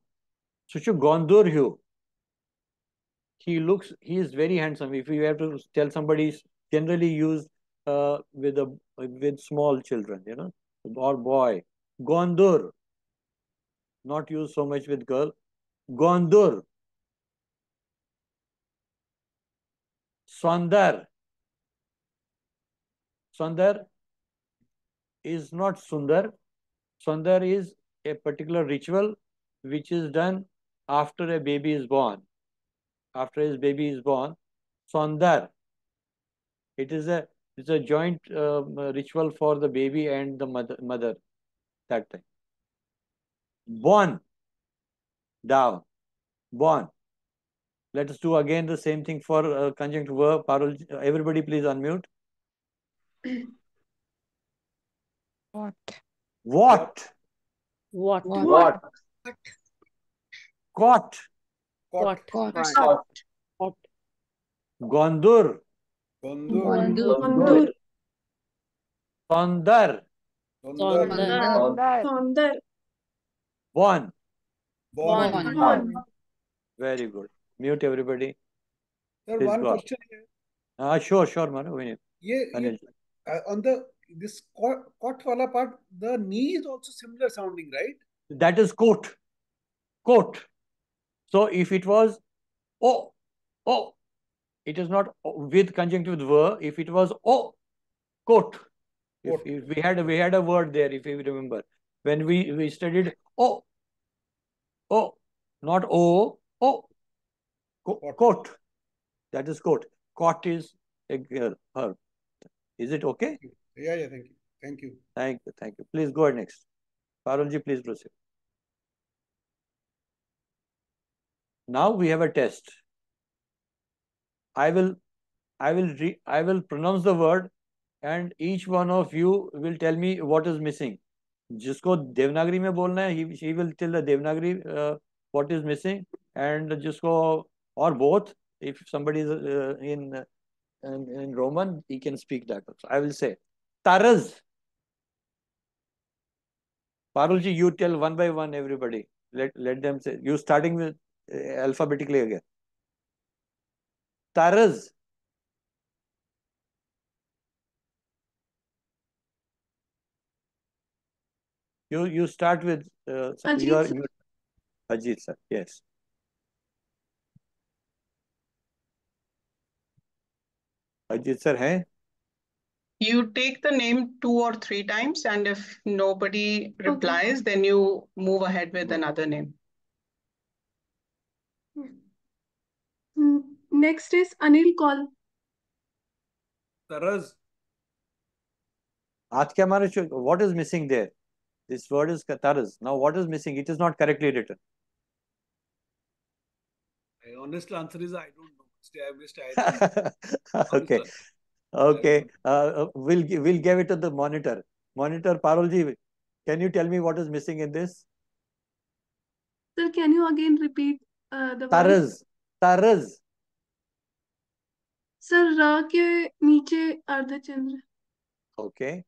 Suchu gondur you. He looks he is very handsome. If you have to tell somebody generally used uh, with a with small children you know or boy gondur not used so much with girl gondur Sundar. Sundar is not Sundar. Sundar is a particular ritual which is done after a baby is born. After his baby is born, Sundar. It is a it's a joint um, ritual for the baby and the mother. mother that time. Born. Down. Born. Let us do again the same thing for uh, conjunct verb. Parul, everybody please unmute. What? What? What? What? Caught. What? Caught. What? Gondur. Gondur. Gondur. Sondar. Sondar. Sondar. Sondar. Born. Born. Born. Very good. Mute everybody. Sir, Please one go on. question here. Uh, sure, sure, Manu. We need- ये ये uh, on the this cot, cot wala part, the knee is also similar sounding, right? That is coat. Coat. So if it was oh, oh, it is not with conjunctive verb. If it was oh, coat. If, if we had we had a word there, if you remember, when we we studied oh, oh, not oh, oh, co- Coat. That is coat. Coat is a girl, her. Is it okay? Yeah, yeah. Thank you. Thank you. Thank you, thank you. Please go ahead next. Parulji, please proceed. Now we have a test. I will, I will re, I will pronounce the word, and each one of you will tell me what is missing. जिसको देवनागरी में बोलना है, he, she will tell the Devanagari uh, what is missing, and जिसको or both, if somebody is uh, in, uh, in in Roman, he can speak that also. I will say, Taraz. Parulji, you tell one by one, everybody. Let let them say. You starting with uh, alphabetically again. Taraz. You you start with uh, Ajit your, sir. your Ajit sir. Yes. Ajit sir, hai? You take the name two or three times, and if nobody replies, then you move ahead with another name. Mm, Next is Anil Kaul Taraz. What is missing there? This word is taraz. Now, what is missing? It is not correctly written. My honest answer is I don't know. I missed Okay. Okay. Uh, uh we'll, we'll give it to the monitor. Monitor Parulji, can you tell me what is missing in this? Sir, can you again repeat uh, the taraz? Taraz. Sir र के नीचे अर्धचंद्र Okay.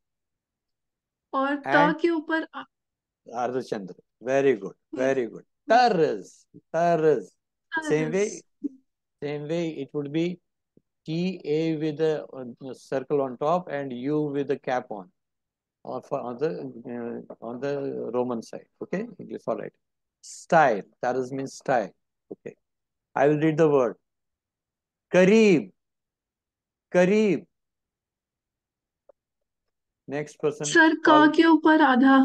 और त And के ऊपर अ- Ardhachandra. Very good. Very good. Taraz. Taraz. Same way. Same way it would be T A with a, uh, circle on top and U with a cap on. Or for on the uh, on the Roman side. Okay, it's all right. Style. Taraz means style. Okay. I will read the word. Kareeb. करीब। Next person sir क के ऊपर आधा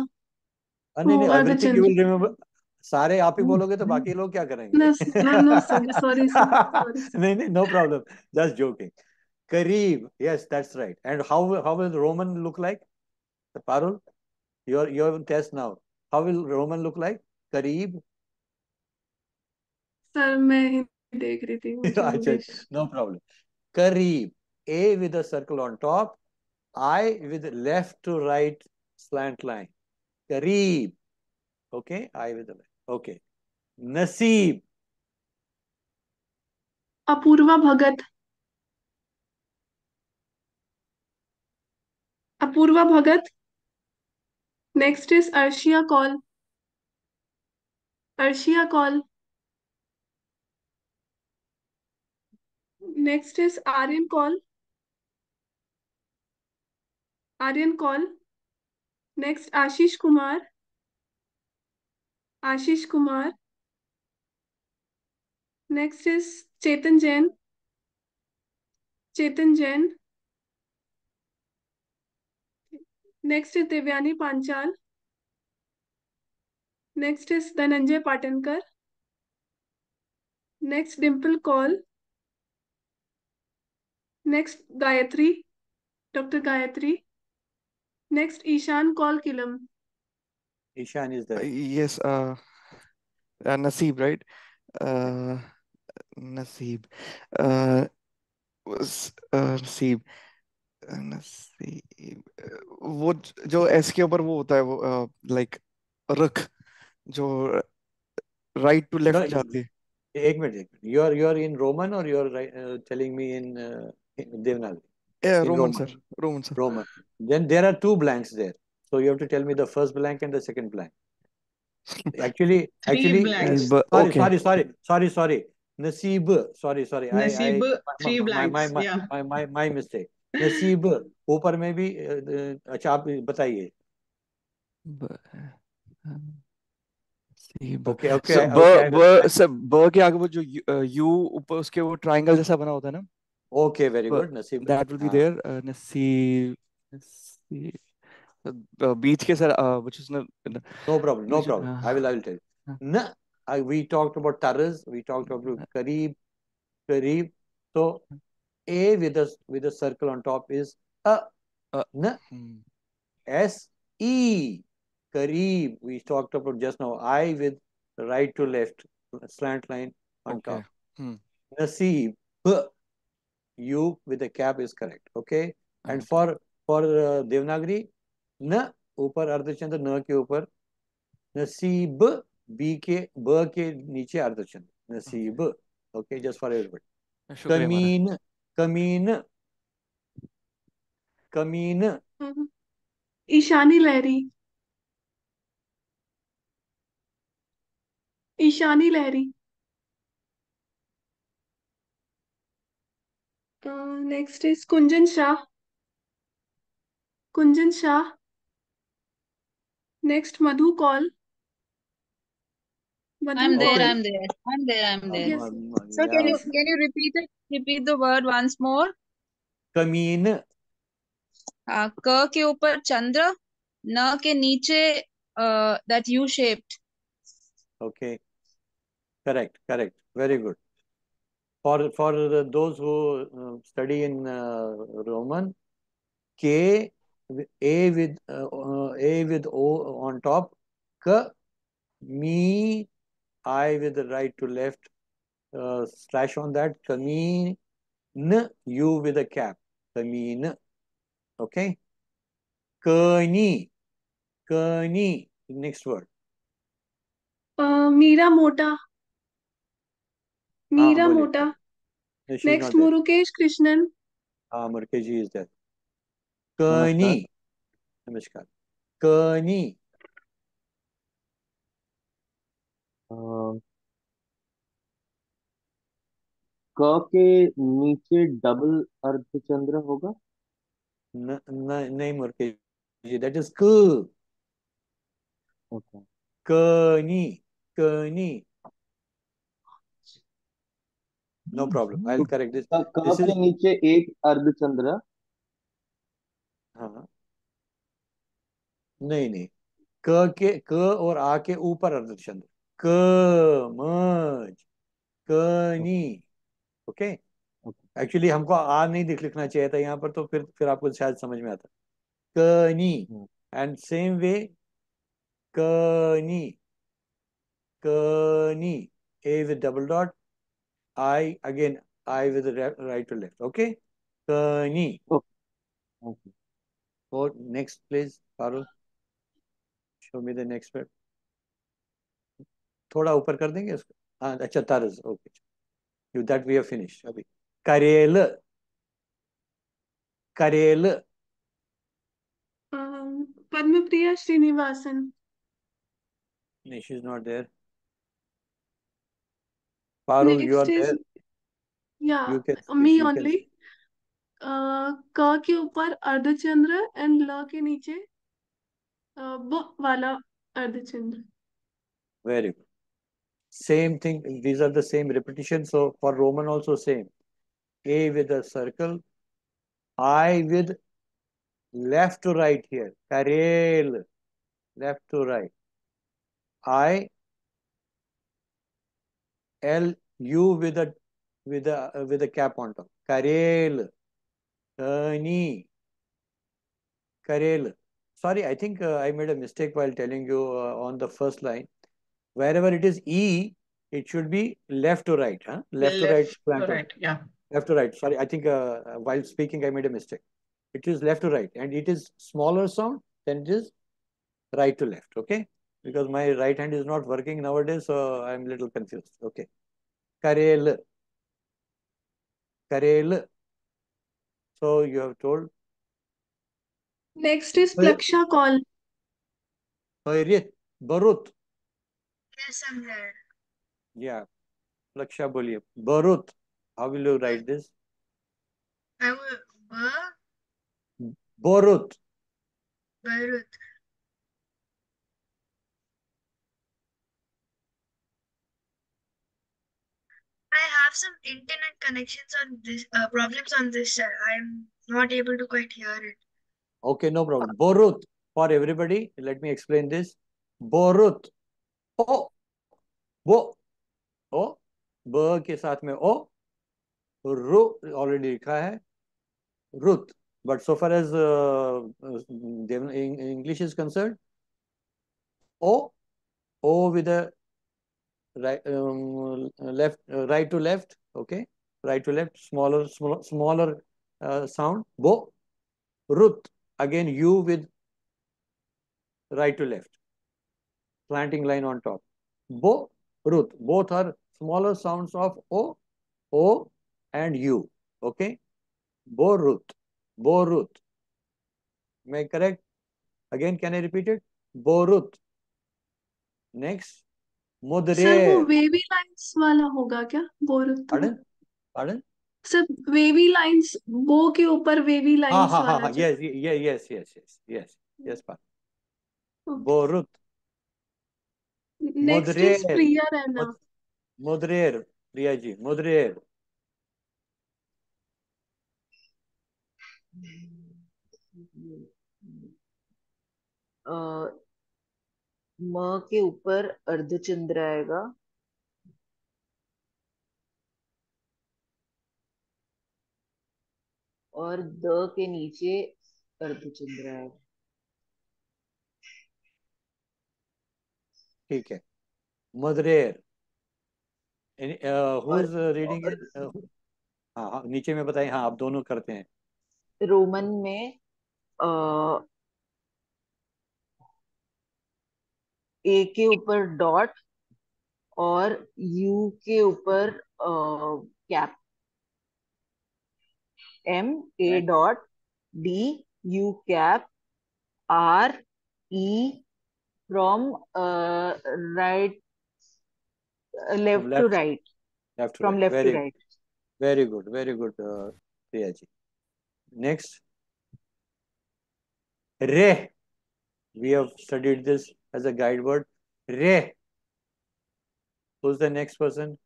नहीं नहीं everything you will remember सारे आप ही हम्म, बोलोगे तो हम्म। बाकी लोग क्या करेंगे? सॉरी नहीं नहीं नो प्रॉब्लम जस्ट जोकिंग करीब yes that's right and how how will Roman look like Parul your your test now how will Roman look like करीब? सर मैं देख रही थी अच्छा नो प्रॉब्लम अच्छा, करीब a with a circle on top i with left to right slant line करीब okay i with the left okay नसीब Apurva Bhagat Apurva Bhagat next is Arshia Kaul Arshia Kaul next is Aryan Kaul Aryan Kaul. Next Ashish Kumar. Ashish Kumar. Next is Chetan Jain. Chetan Jain. Next is Devyani Panchal. Next is Dhananjay Patankar. Next Dimple Kaul. Next Gayatri, doctor Gayatri. Next, Ishan Kolkilam. Ishan is there. Uh, yes, uh, uh, Nasib, right? Uh, Nasib. Uh, was, uh, Nasib. Nasib. वो जो S के ऊपर वो होता है वो like रुख जो राइट टू लेफ़्ट जाती है एक मिनट एक minute you are you are in Roman और you are telling me in Devanagari Yeah, Roman roman sir Roman sir roman then there are two blanks there so you have to tell me the first blank and the second blank actually Three actually uh, blanks. Sorry okay, sorry sorry sorry sorry naseeb sorry sorry i i Naseeb, three my my my my Yeah. my, my, my mistake नसीब ऊपर में भी uh, uh, अच्छा आप बताइए I- I ब I, sir ब के आगे वो जो यू ऊपर उसके वो ट्रायंगल जैसा बना होता है ना Okay, very good. Nasib. That will be uh, there. Uh, Nasib. Naseem. Uh, uh, beach ke sir, uh, which is no, no, problem. No problem. Uh, I will. I will tell you. Uh, no, I, we talked about Taraz. We talked about uh. Karib. Karib. So, A with a with a circle on top is a. Uh, na, hmm. S E. Karib. We talked about just now. I with right to left slant line on okay. top. Hmm. Naseeb. U with a cap is correct. Okay. And for for uh, Devanagari, न ऊपर अर्धचंद्र न के ऊपर नसीब B के ब के नीचे अर्धचंद्र नसीब okay just for everybody कमीन कमीन कमीन। Ishani Lahiri Ishani Lahiri next is Kunjan Shah Kunjan Shah next Madhu Kaul Madhu I'm there, I'm there, I'm there, I'm there. Yes So can you can you repeat it? Repeat the word once more. Come in Uh, क के ऊपर चंद्र, न के नीचे uh, that U shaped. Okay correct correct very good for for those who uh, study in uh, Roman, K A with uh, A with O on top, K me I with the right to left slash on that Kamin you with a cap Kamin okay Kani Kani next word. Uh, Mira Mota. Mira Mota. Next Murukesh Krishnan. हाँ मुरके जी is there कनी। नमस्कार। कनी। क के नीचे double अर्धचंद्र होगा? न, न, नहीं मुरके जी दैट इज़ क ओके कनी कनी। No problem. I'll correct this. क क This के नीचे एक अर्धचंद्र हाँ नहीं नहीं क के क और आ के ऊपर अर्धचंद्र क मज कनी ओके एक्चुअली हमको आ नहीं दिख लिखना चाहिए था यहाँ पर तो फिर फिर आपको शायद समझ में आता। कनी एंड सेम वे कनी कनी a with double dot I again I with the right to left. Okay. Kani. Okay. okay. Go next, please, Parul. Show me the next word. थोड़ा ऊपर कर देंगे उसको हाँ अच्छा तारज okay you that we have finish अभी करेल करेल पद्म प्रिया श्रीनिवासन नहीं she is not there Parul you are Next is there yeah, you can me you can only. Uh, क के ऊपर अर्धचंद्र एंड ल के नीचे uh, ब वाला अर्धचंद्र. very good same thing these are the same repetition so for Roman also same A with a circle I with left to right here Karel left to right I L U with a with a with a cap on top Karel Kani Karel sorry I think uh, I made a mistake while telling you uh, on the first line wherever it is E it should be left to right huh? left to right Left to right. Yeah. left to right sorry I think uh, while speaking I made a mistake it is left to right and it is smaller sound than it is right to left okay because my right hand is not working nowadays, so I'm a little confused. Okay. Karel. Karel. So you have told. Next is Plaksha Kaul. Barut. Yes, I'm there. Yeah. Plaksha Bolia, Barut. How will you write this? I will. Barut. Barut. I have some internet connections on this uh, problems on this side. I'm not able to quite hear it. okay no problem Borut for everybody let me explain this Borut O वो ओ ब के साथ में ओ रु already लिखा है रुत but so far as English is concern O O with right um, left uh, right to left okay? Right to left smaller smaller smaller uh, sound. Bo rut again u with right to left. Slanting line on top. Bo rut both are smaller sounds of o o and u okay? Bo rut bo rut. Am I correct? Again can i repeat it? Bo rut मुदरे। Sir वो wavy lines वाला होगा क्या? Gorakhpur pardon pardon sir wavy lines बो के ऊपर wavy lines हाँ हाँ हाँ हाँ yes yes yes yes yes yes yes pardon गोरुत next is Priya Raina. मुदरेर प्रिया जी मुद्रेर Uh, म के ऊपर अर्धचंद्र आएगा। और द के नीचे अर्धचंद्र आएगा। ठीक है। reading uh, हाँ हाँ नीचे में बताइए। हाँ आप दोनों करते हैं। रोमन में अ, ए के ऊपर डॉट और यू के ऊपर cap M A dot D U cap R E from right left to right from left to right very good very good Priya ji next रे we have studied this as a guide word re who's the next person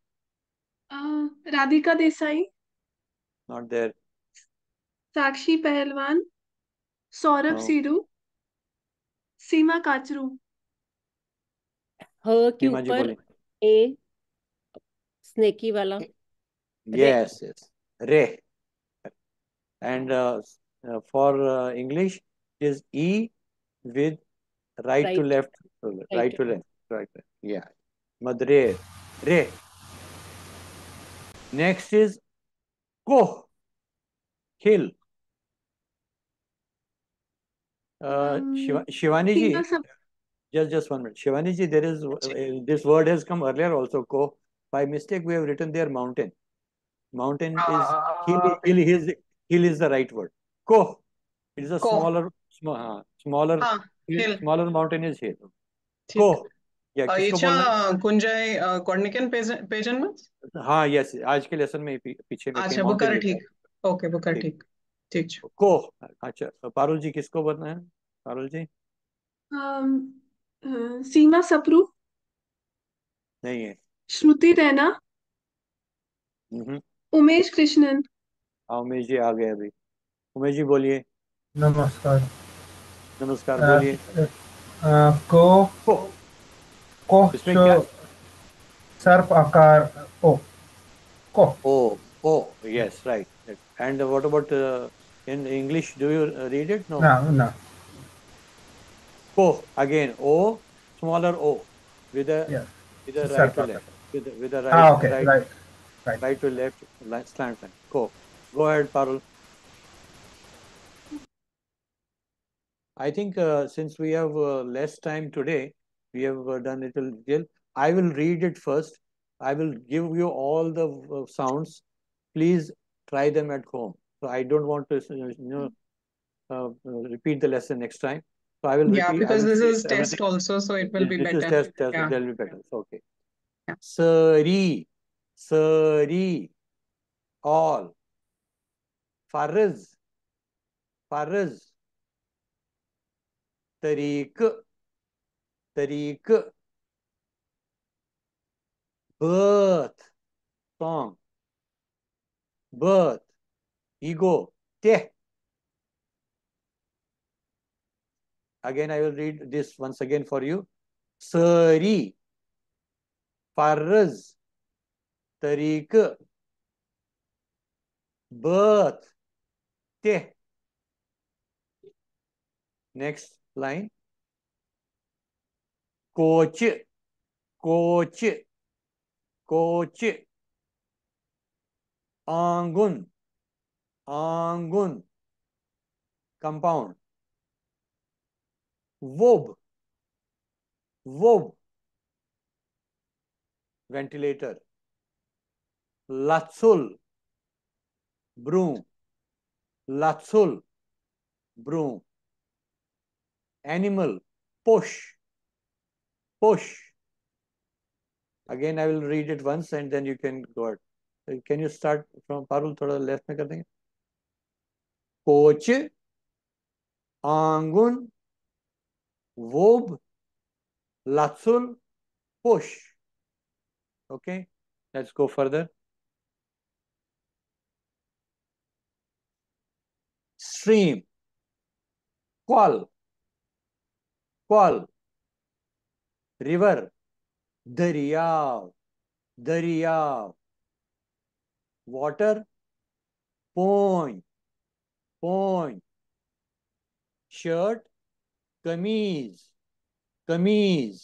uh, Radhika Desai, Not there. Sakshi Pahalwan, Saurabh No. Sidhu, Seema Kachru. ह के सीमा ऊपर बोलिए a snaky वाला Yes, yes. Re. And uh, s- uh, for uh, English, it is with right to left, uh, Right right to left, right. left. Yeah. Madre. Re. Next is Ko. Hill. Uh, Um, Shivani ji, just just one minute. Shivani ji, there is uh, this word has come earlier also. Ko. By mistake, we have written there mountain. Mountain is hill. Ah, Hill is hill is the right word. Ko. It is a Ko. smaller, small, हाँ, smaller, हाँ, hill. smaller mountain is hill. ठीक या किसको बोलना कुंजय कॉर्निकन पेजन में? हाँ yes आज के लेसन में पी- पीछे में अच्छा बुकर ठीक। ओके बुकर ठीक। ठीक। ठीक को अच्छा पारुल जी किसको बोलना है? पारुल जी? Um, uh, Seema Sapru, नहीं है। Shruti Rana, हम्म। Umesh Krishnan. हाँ उमेश जी आ गए अभी। उमेश जी बोलिए। नमस्कार। नमस्कार अ, बोलिए अ, को को को इसमें क्या जो सर्प आकार ओ को ओ ओ yes right and what about uh, in English do you uh, read it no ना ना ko again o smaller o with a yes with a right सर्प to आकार left with a, with a हाँ right okay right right right right to left line, slant line ko go ahead Parul I think uh, since we have uh, less time today, we have uh, done little. I will read it first. I will give you all the uh, sounds. Please try them at home. So I don't want to, you know, uh, repeat the lesson next time. So I will yeah repeat. Because will this is test everything. also so it will This, be this is better test. Test. yeah That'll be better. So, okay. yeah Sari, Sari, all. Farz, Farz. طريق طريق birth song birth ego te again i will read this once again for you. sari farz tariq birth te next. Line coach कोच कोच आंगुन आंगुन compound वोब वोब ventilator लात्सुल broom लात्सुल broom animal push push again i will read it once and then you can go Uh, can you start from parul thoda left में कर देंगे coach angun wob latsul push okay let's go further stream qual कॉल river दरियाव दरिया water पोई पोई shirt कमीज कमीज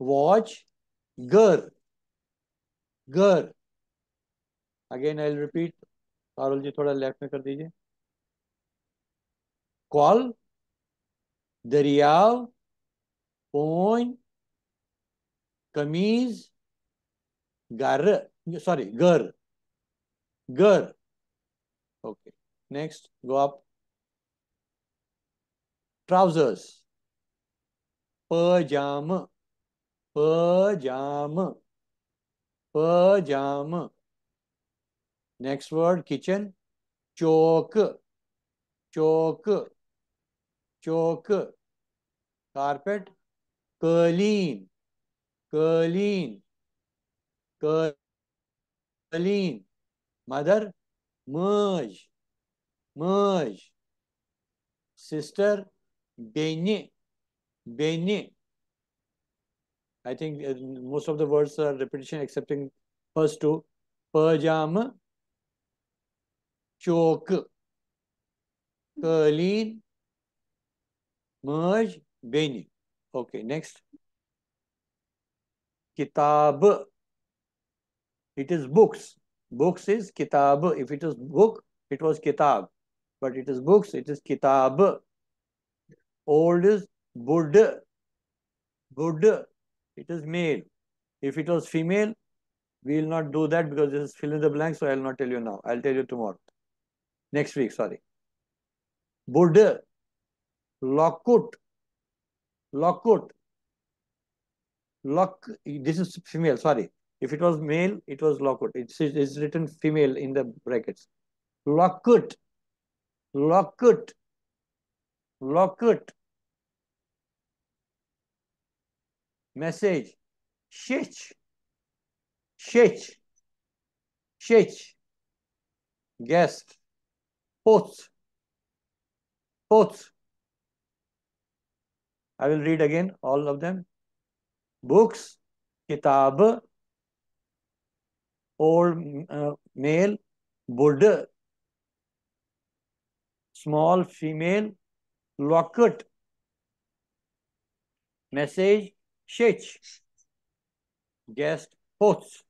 watch गर गर again I will repeat Parul ji थोड़ा लेफ़्ट में कर दीजिए। कॉल दरियाव पोइन कमीज गर सॉरी गर गर okay next go up trousers pajama pajama pajama next word kitchen चौक चौक चोक कारपेट कलीन कलीन कलीन मदर मज मज sister Beni Ben I think most of the words are repetition excepting first two pajama Chowk clean Merge. Beni. Okay, next. Kitab. It is books. Books is kitab. If it is book, it was kitab. But it is books, it is kitab. Old is bud. Bud. It is male. If it was female, we will not do that because this is fill in the blank, so I will not tell you now. I'll tell you tomorrow. Next week, sorry. Bud. Lokut. Lokut. Lock. This is female, sorry. If it was male, it was Lockwood. It's, written female in the brackets. Lockwood. Lockwood. Lockwood. Message. Shich. Shich. Shich. Guest. Pots. Pots. I will read again all of them. Books. Kitab old uh, male, Buddha, small female, locket, message, shich, guest, hosts.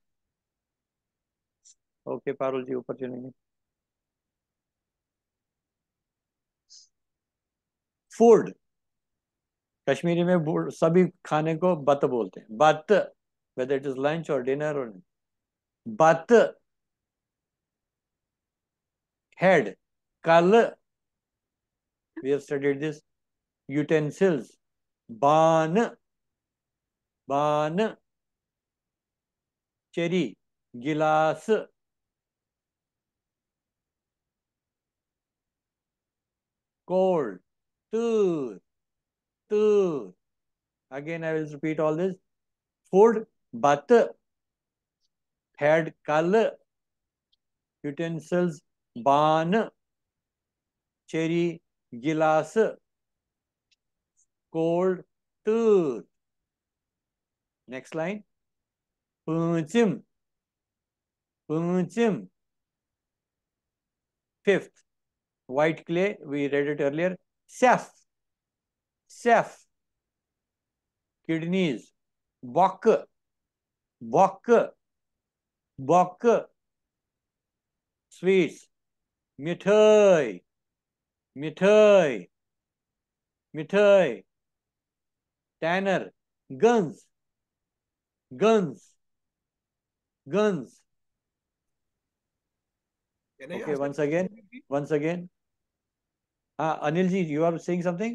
Okay Parul ji ऊपर चलेंगे food Kashmiri में सभी खाने को बत बोलते हैं। बत वेदर इट इज़ लंच और डिनर और बत हेड कल we have studied this utensils बान बान चेरी गिलास। कोल्ड तूर। Tur again i will repeat all this food but had color, utensils, ban, cherry, gilas, cold tooth. Next line. Punchim. Punchim. Fifth. White clay, we read it earlier. Saf. Saf. Kidneys. Bok. Bok. बक sweets मिठाई मिठाई मिठाई टैनर guns गन्स गन्स okay once again once again uh, anil ji you are saying something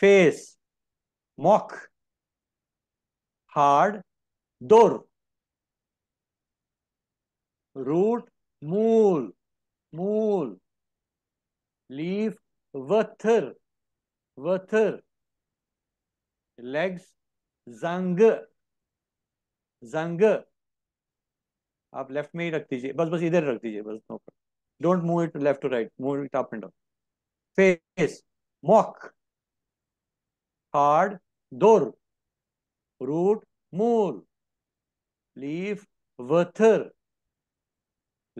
face mock hard door root mool mool leaf vathar vathar legs zang zang आप left में ही रख दीजिए बस बस इधर रख दीजिए बस no don't move it left to right move it up and down face mock हार्ड door root mool leaf vathar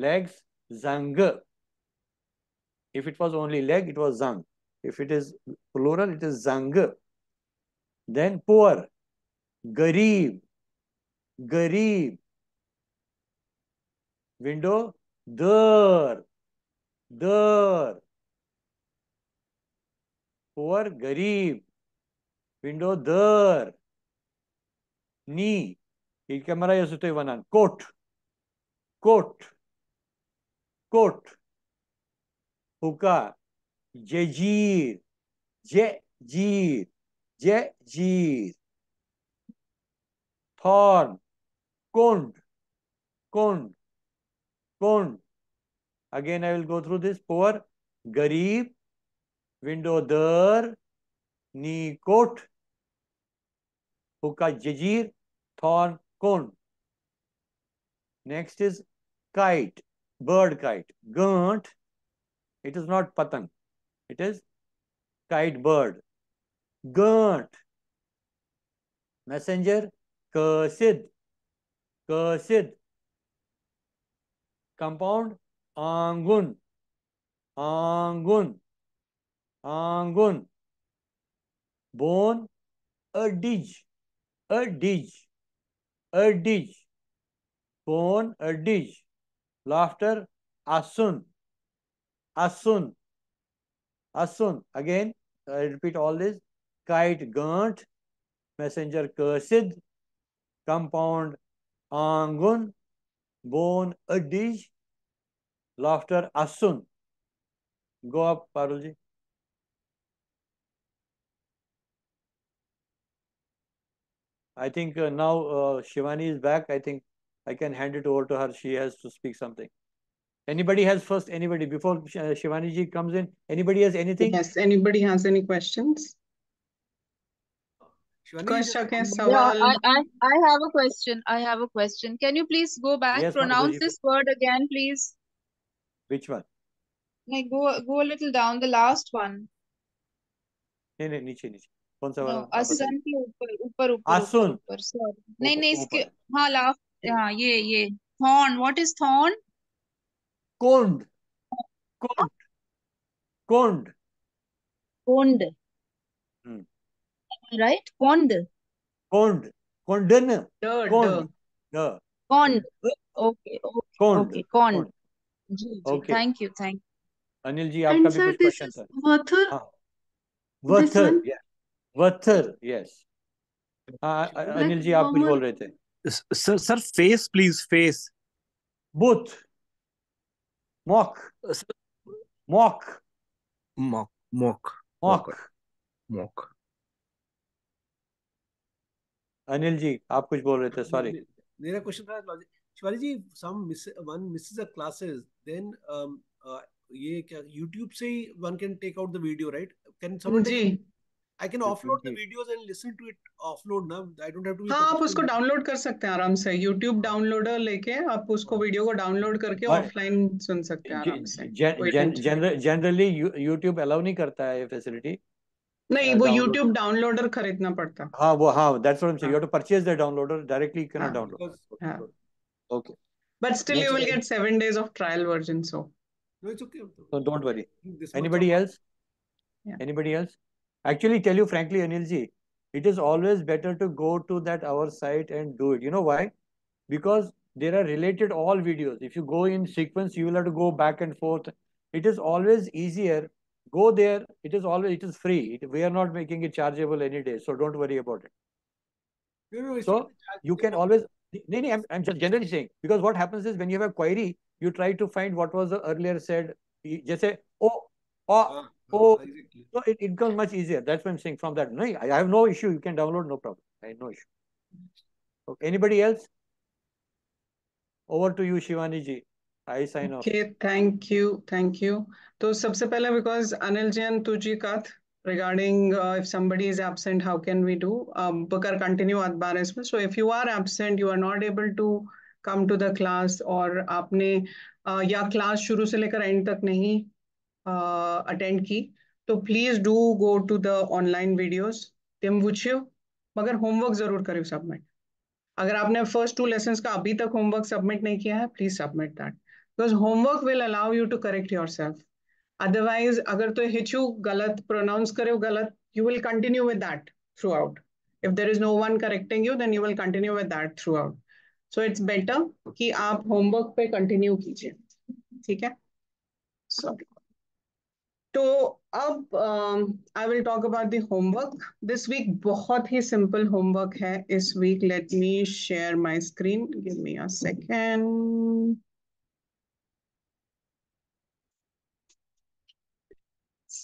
legs zang if it was only leg it was zang if it is plural it is zang then poor garib garib window dar dar poor garib window दर नी इतक्या मरा असं तो म्हणा coat. Coat. Coat. हुकार। जे जीर जे जीर जे जीर थॉर्न। कोंड। कोंड। कोंड। Again I will go through this poor गरीब। विंडो दर नी, कोट। Huka jajir thorn cone next is kite bird kite gant it is not patang it is kite bird gant messenger kasid kasid compound angun angun angun bone a dig a dig a dig bone a dig laughter asun asun asun again i repeat all this kite gant messenger cursid compound angun bone a dig laughter asun go up parulji I think uh, now uh, Shivani is back. I think I can hand it over to her. She has to speak something. Anybody has first, anybody, before uh, Shivani ji comes in, anybody has anything? Yes, anybody has any questions? Yeah, I, I, I have a question. I have a question. Can you please go back, yes, pronounce this word again, please? Which one? Like go, go a little down, the last one. No, no, niche, niche. कौन सा वाला असन के ऊपर ऊपर ऊपर आसन ऊपर सॉरी नहीं नहीं इसके हाँ लास्ट हाँ ये ये थॉर्न व्हाट इज़ थॉर्न कोंड। कोंड। हाँ। कोंड। कोंड। हम्म। राइट कोंड कोंड। कोंडन। कोंड। कोंड। ओके ओके कोंड। जी okay thank you thank Anil ji आपका भी कुछ क्वेश्चन था। वथुर या हाँ। वत्थर यस अनिल जी आप कुछ बोल रहे थे sir sir face please face booth mock mock mock mock mock mock Anil ji आप कुछ बोल रहे थे सॉरी मेरा क्वेश्चन था Shivali ji some miss one misses a classes then ये क्या YouTube से ही one can take out the video right can someone ji I can offload the videos and listen to it offload ना I don't have to हाँ आप उसको download कर सकते हैं आराम से YouTube डाउनलोडर लेके आप उसको वीडियो को डाउनलोड करके ऑफलाइन सुन सकते हैं आराम से जनरली YouTube अलाउ नहीं करता है ये फैसिलिटी नहीं वो YouTube डाउनलोडर खरीदना पड़ता हाँ वो हाँ that's what I'm saying you have to purchase the downloader directly you cannot download okay but still you will get seven days of trial version so no it's okay so don't worry anybody else yeah. anybody else actually tell you frankly anil ji it is always better to go to that our site and do it. You know why? Because there are related all videos. If you go in sequence you will have to go back and forth. It is always easier. Go there. It is always it is free. It, we are not making it chargeable any day so don't worry about it. So not a charge you can always no, no, I'm, I'm just generally saying because what happens is when you have a query you try to find what was the earlier said. Just say oh oh हाँ oh हाँ exactly so it, it becomes much easier that's what i'm saying from that no i, I have no issue you can download no problem i have no issue okay anybody else over to you shivani ji i sign off Okay, thank you, thank you. तो सबसे पहले because Anil ji and Tuji Kath regarding uh, if somebody is absent, how can we do? Um, Bakr continue at बार इसमें. So if you are absent, you are not able to come to the class और आपने uh, या class शुरू से लेकर end तक नहीं uh, attend की, तो please do go to the online videos. टिम वुचियो मगर homework ज़रूर करियो submit. अगर आपने फ़र्स्ट टू लेसन्स का अभी तक होमवर्क सबमिट नहीं किया है please submit that because homework will allow you to correct yourself otherwise अगर तो हिचू गलत प्रोनाउंस करे गलत you will continue with that throughout if there is no one correcting you then you will continue with that throughout so it's better कि आप homework पे continue कीजिए. ठीक है? सो तो अब I will talk about the homework this week बहुत ही सिंपल होमवर्क है इस week let me share my screen give me a second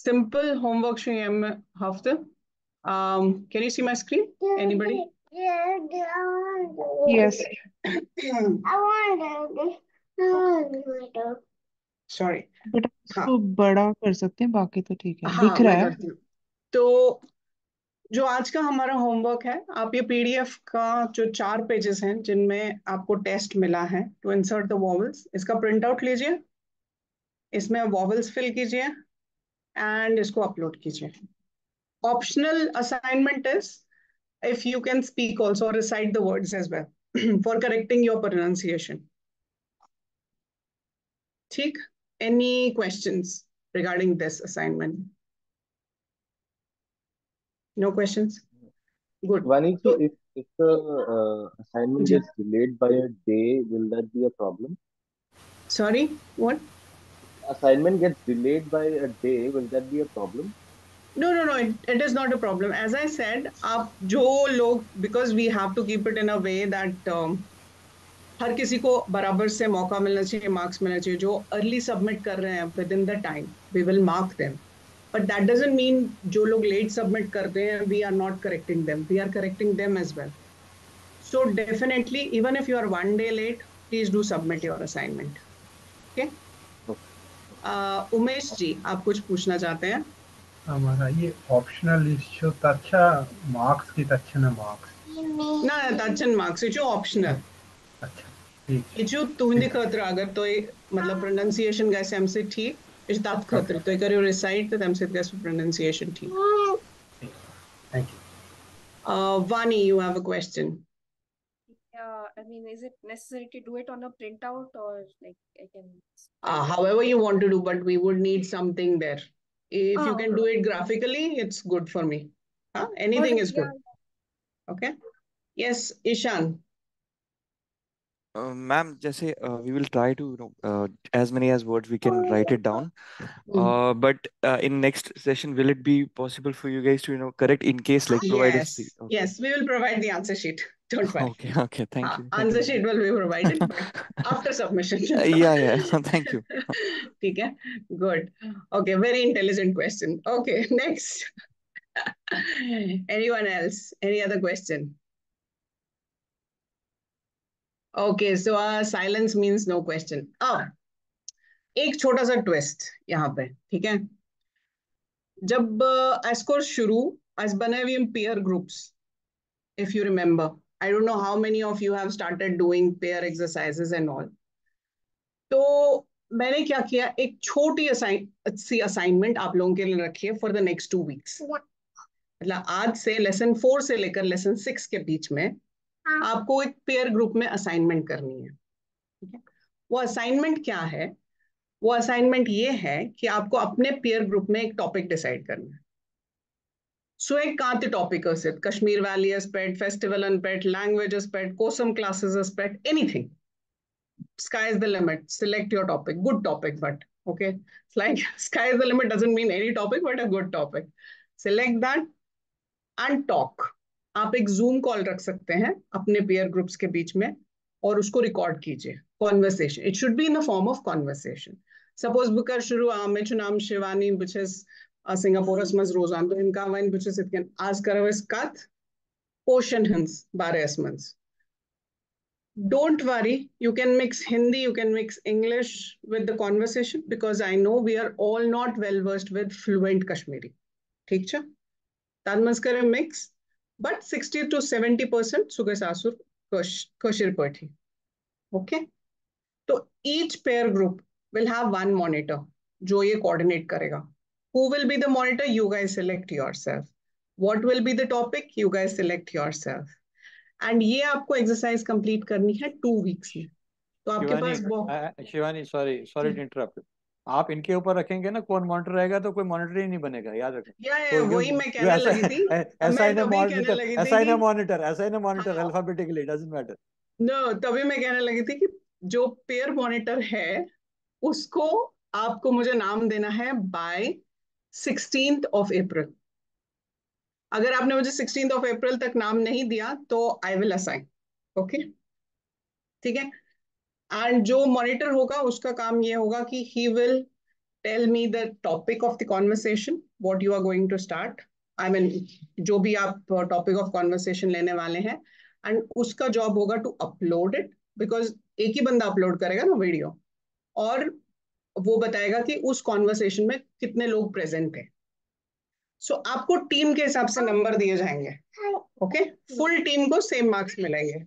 simple homework şu yem hafta. Um, can you see my screen? Anybody? Yes. Sorry. But हाँ। उसको बड़ा कर सकते हैं बाकी तो ठीक है। हाँ दिख रहा मैं है? करती हूँ। तो जो आज का हमारा होमवर्क है आप ये पीडीएफ का जो चार पेजेस हैं जिनमें आपको टेस्ट मिला है टू इंसर्ट द वॉवल्स इसका प्रिंट आउट लीजिए। इसमें वॉवल्स फिल कीजिए एंड इसको अपलोड कीजिए। Optional assignment is if you can speak also recite the words as well for correcting your pronunciation. ठीक? Any questions regarding this assignment? No questions? Good. Vanik, so if, if the uh, assignment yeah. is delayed by a day, will that be a problem? Sorry, what? Assignment gets delayed by a day, will that be a problem? No, no, no, it, it is not a problem. As I said, up jo log, because we have to keep it in a way that um, हर किसी को बराबर से मौका मिलना चाहिए marks मिलना चाहिए जो अर्ली सबमिट कर रहे हैं with in the time we will mark them but that doesn't mean जो लोग लेट सबमिट करते हैं we are not correcting them we are correcting them as well so definitely even if you are one day late please do submit your assignment okay Umesh ji आप कुछ पूछना चाहते हैं? हमारा ये ऑप्शनल इश्यू तच्चा मार्क्स की तच्छन marks ना तचन marks जो ऑप्शनल अच्छा। ઇચુ તુંદી ખતરા અગર તો એ મતલબ પ્રોનન્સિએશન ગાઈસ એમ સે ઠીક ઇશતાબ ખતર તો એક યુ રિસાઇટ ધ એમ સે ગાઈસ પ્રોનન્સિએશન ઠીક thank you. Uh vani you have a question. Yeah i mean is it necessary to do it on a printout or like i can uh, however you want to do but we would need something there. If oh, you ah, can do it graphically it's good for me. Huh? anything is good. okay? Yes ishan. Uh, ma'am, just say uh, we will try to you know uh, as many as words we can write it down. Mm-hmm. Uh, but uh, in next session, will it be possible for you guys to you know correct in case like provide yes. Okay. Yes, we will provide the answer sheet. Don't worry. Okay, okay, thank uh, you. Answer sheet will be provided after submission. Uh, yeah, yeah. Thank you. okay, good. Okay, very intelligent question. Okay, next. Anyone else? Any other question? Okay so uh, silence means no question अब एक छोटा सा twist यहाँ पे ठीक है जब score शुरू as बने peer groups if you remember I don't know how many of you have started doing pair exercises and all तो मैंने क्या किया एक छोटी असाइन सी असाइनमेंट आप लोगों के लिए रखी है for the next two weeks मतलब आज से लेसन फोर से लेकर लेसन सिक्स के बीच में आपको एक पेयर ग्रुप में असाइनमेंट करनी है, ठीक है? वो असाइनमेंट क्या है? वो असाइनमेंट ये है कि आपको अपने पेयर ग्रुप में एक टॉपिक डिसाइड करना है। सो एक कांति topic Kashmir valley aspect festival अनपेट language aspect Kosam classes aspect anything sky is the limit. Select your topic. Good topic, but, okay? It's like, sky is the limit doesn't mean any topic, but a good topic. Select that and talk. आप एक zoom call रख सकते हैं अपने pair groups के बीच में और उसको रिकॉर्ड कीजिए। Conversation it should be in the form of conversation suppose Booker शुरू आम मिच नाम शिवानी बिच इज़ सिंगापुर रोजान तो इनका वन बिच इज़ इन आज करो इस कथ ओशन हंस बारह month don't worry you can mix Hindi you can mix English with the conversation because I know we are all not well versed with fluent Kashmiri ठीक छ? तद मज मिक्स but 60 to 70 percent सुगे सासुर कशिर पठी okay तो each pair group will have one monitor जो ये coordinate करेगा who will be the monitor you guys select yourself what will be the topic you guys select yourself and ये आपको exercise complete करनी है टू वीक्स में तो आपके पास Shivani Shivani sorry sorry to interrupt आप इनके ऊपर रखेंगे ना कौन मॉनिटर रहेगा तो कोई मॉनिटर ही नहीं बनेगा याद रखें। तो वही मैं कहने लगी थी assign a monitor assign a monitor assign a monitor alphabetically doesn't matter no तभी मैं कहने लगी थी कि जो पेयर मॉनिटर है उसको आपको मुझे नाम देना है बाय सिक्सटींथ ऑफ़ अप्रैल अगर आपने मुझे सिक्सटींथ ऑफ़ अप्रैल तक नाम नहीं दिया तो आई विल असाइन ओके ठीक है? एंड जो मॉनिटर होगा उसका काम ये होगा कि he will tell me the topic of the conversation what you are going to start I mean जो भी आप टॉपिक ऑफ़ कॉन्वर्सेशन लेने वाले हैं एंड उसका जॉब होगा टू अपलोड इट बिकॉज़ एक ही बंदा अपलोड करेगा ना वीडियो और वो बताएगा कि उस कॉन्वर्सेशन में कितने लोग प्रेजेंट थे सो so, आपको टीम के हिसाब से नंबर दिए जाएँगे. ओके फुल टीम को सेम मार्क्स मिलेंगे.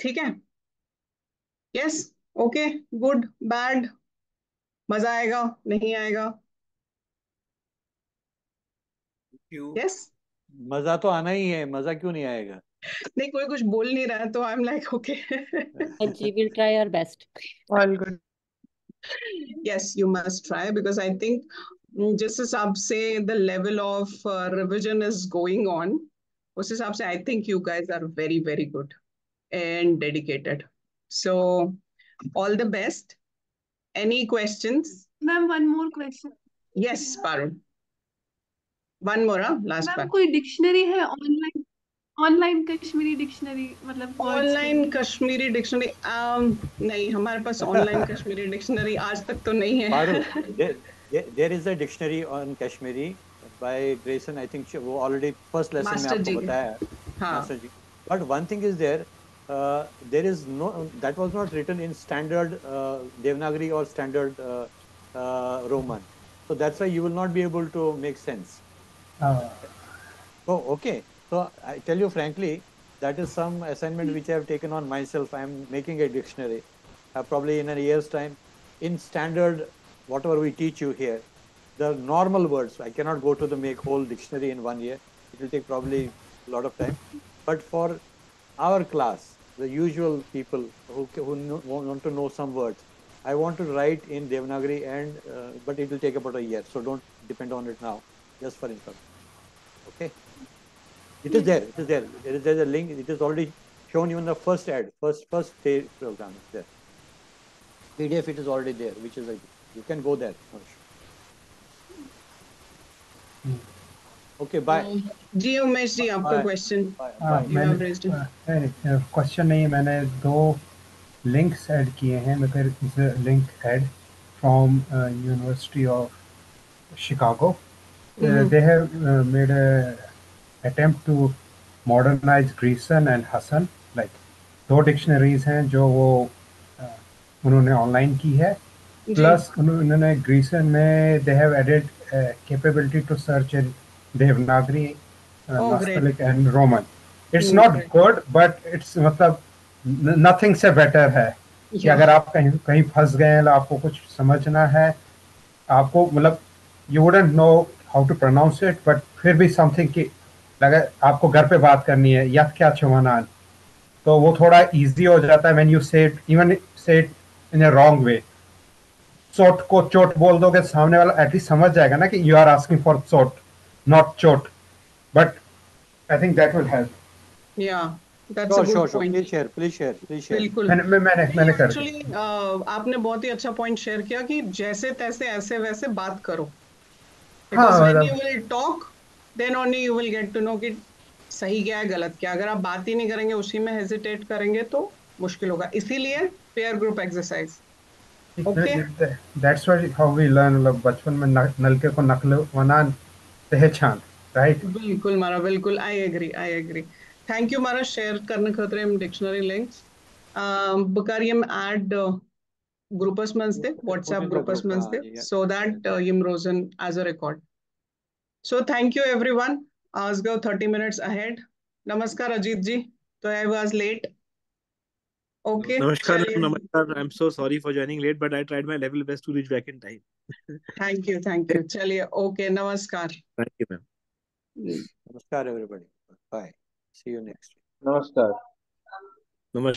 ठीक है? यस ओके गुड बैड मज़ा आएगा? नहीं आएगा? यस मज़ा तो आना ही है मज़ा क्यों नहीं आएगा? नहीं कोई कुछ बोल नहीं रहा है तो I am like okay ji will try our best all good yes you must try because i think mm, जिस हिसाब से the level of revision is going on उस हिसाब से I think you guys are very very good. and dedicated. So all the best. Any questions? Ma'am, one more question. Yes, Parun. One more, huh? last one. Ma'am, koi dictionary hai online? Online Kashmiri dictionary, मतलब online Kashmiri dictionary. Um, नहीं हमारे पास online Kashmiri dictionary आज तक तो नहीं है. there, there is a dictionary on Kashmiri by Grierson. I think she, already first lesson में आपको बताया. हाँ. But one thing is there, uh, there is no that was not written in standard uh, Devanagari or standard uh, uh, Roman. So that's why you will not be able to make sense. Uh, Oh, okay. So I tell you frankly, that is some assignment which I have taken on myself. I am making a dictionary. Uh, probably in a year's time, in standard, whatever we teach you here, the normal words. I cannot go to the make whole dictionary in one year. It will take probably a lot of time. But for our class, the usual people who who know, want to know some words, I want to write in Devanagari, and uh, but it will take about a year. So don't depend on it now. Just for information. Okay. It is there. It is there. There is there's a link. It is already shown you in the first ad, first first day program. It's there. PDF. It is already there, which is like you can go there. Issue. Okay. जी उमेश जी आपका question. हाँ. Question नहीं है मैंने दो links add किए हैं मगर link add from university of Chicago they have uh, made a attempt to modernize Greason and Hassan like दो डिक्शनरीज हैं जो वो uh, उन्होंने ऑनलाइन की है प्लस उन्होंने ग्रीसन में they have added capability to search Devanagari Oh. Nastaliq and Roman it's not great. Good but it's मतलब नथिंग से बेटर है। कि अगर आप कहीं कहीं फंस गए हैं आपको कुछ समझना है आपको मतलब you wouldn't know how to pronounce it but फिर भी समथिंग की अगर आपको घर पे बात करनी है यथ क्या छुमानान तो वो थोड़ा इजी हो जाता है when you say it even say it in a wrong way चोट को चोट बोल दोगे सामने वाला एटलीस्ट समझ जाएगा ना कि यू आर आस्किंग फॉर चोट। नॉट चोट but I think that will help Yeah, that's a good sure, sure. point. Please share. Please share. Please share. बिल्कुल मैंने मैंने मैंने कर एक्चुअली आपने बहुत ही अच्छा पॉइंट शेयर किया कि जैसे तैसे ऐसे वैसे बात करो because when you will talk then only you will get to know कि सही क्या है गलत क्या अगर आप बात ही नहीं करेंगे उसी में हेजिटेट करेंगे तो मुश्किल होगा इसीलिए pair group exercise okay that's what how we learn बचपन में नलके को नकल पहचान राइट बिल्कुल मारा बिल्कुल I agree I agree thank you मारा शेयर करने खातिर हम डिक्शनरी लिंक्स बकार ऐड ग्रुपस मंसते व्हाट्सएप the ग्रुपस group, मंसते हाँ, so that uh, yim rosen as a record. So thank you everyone. आज go 30 minutes ahead. नमस्कार अजीत जी तो I was late. Okay. Namaskar, namaskar. I'm so sorry for joining late, but I tried my level best to reach back in time. thank you, thank you. Chaliye. Okay, namaskar. Thank you, ma'am. Namaskar, everybody. Bye. See you next. Namaskar. Namaskar.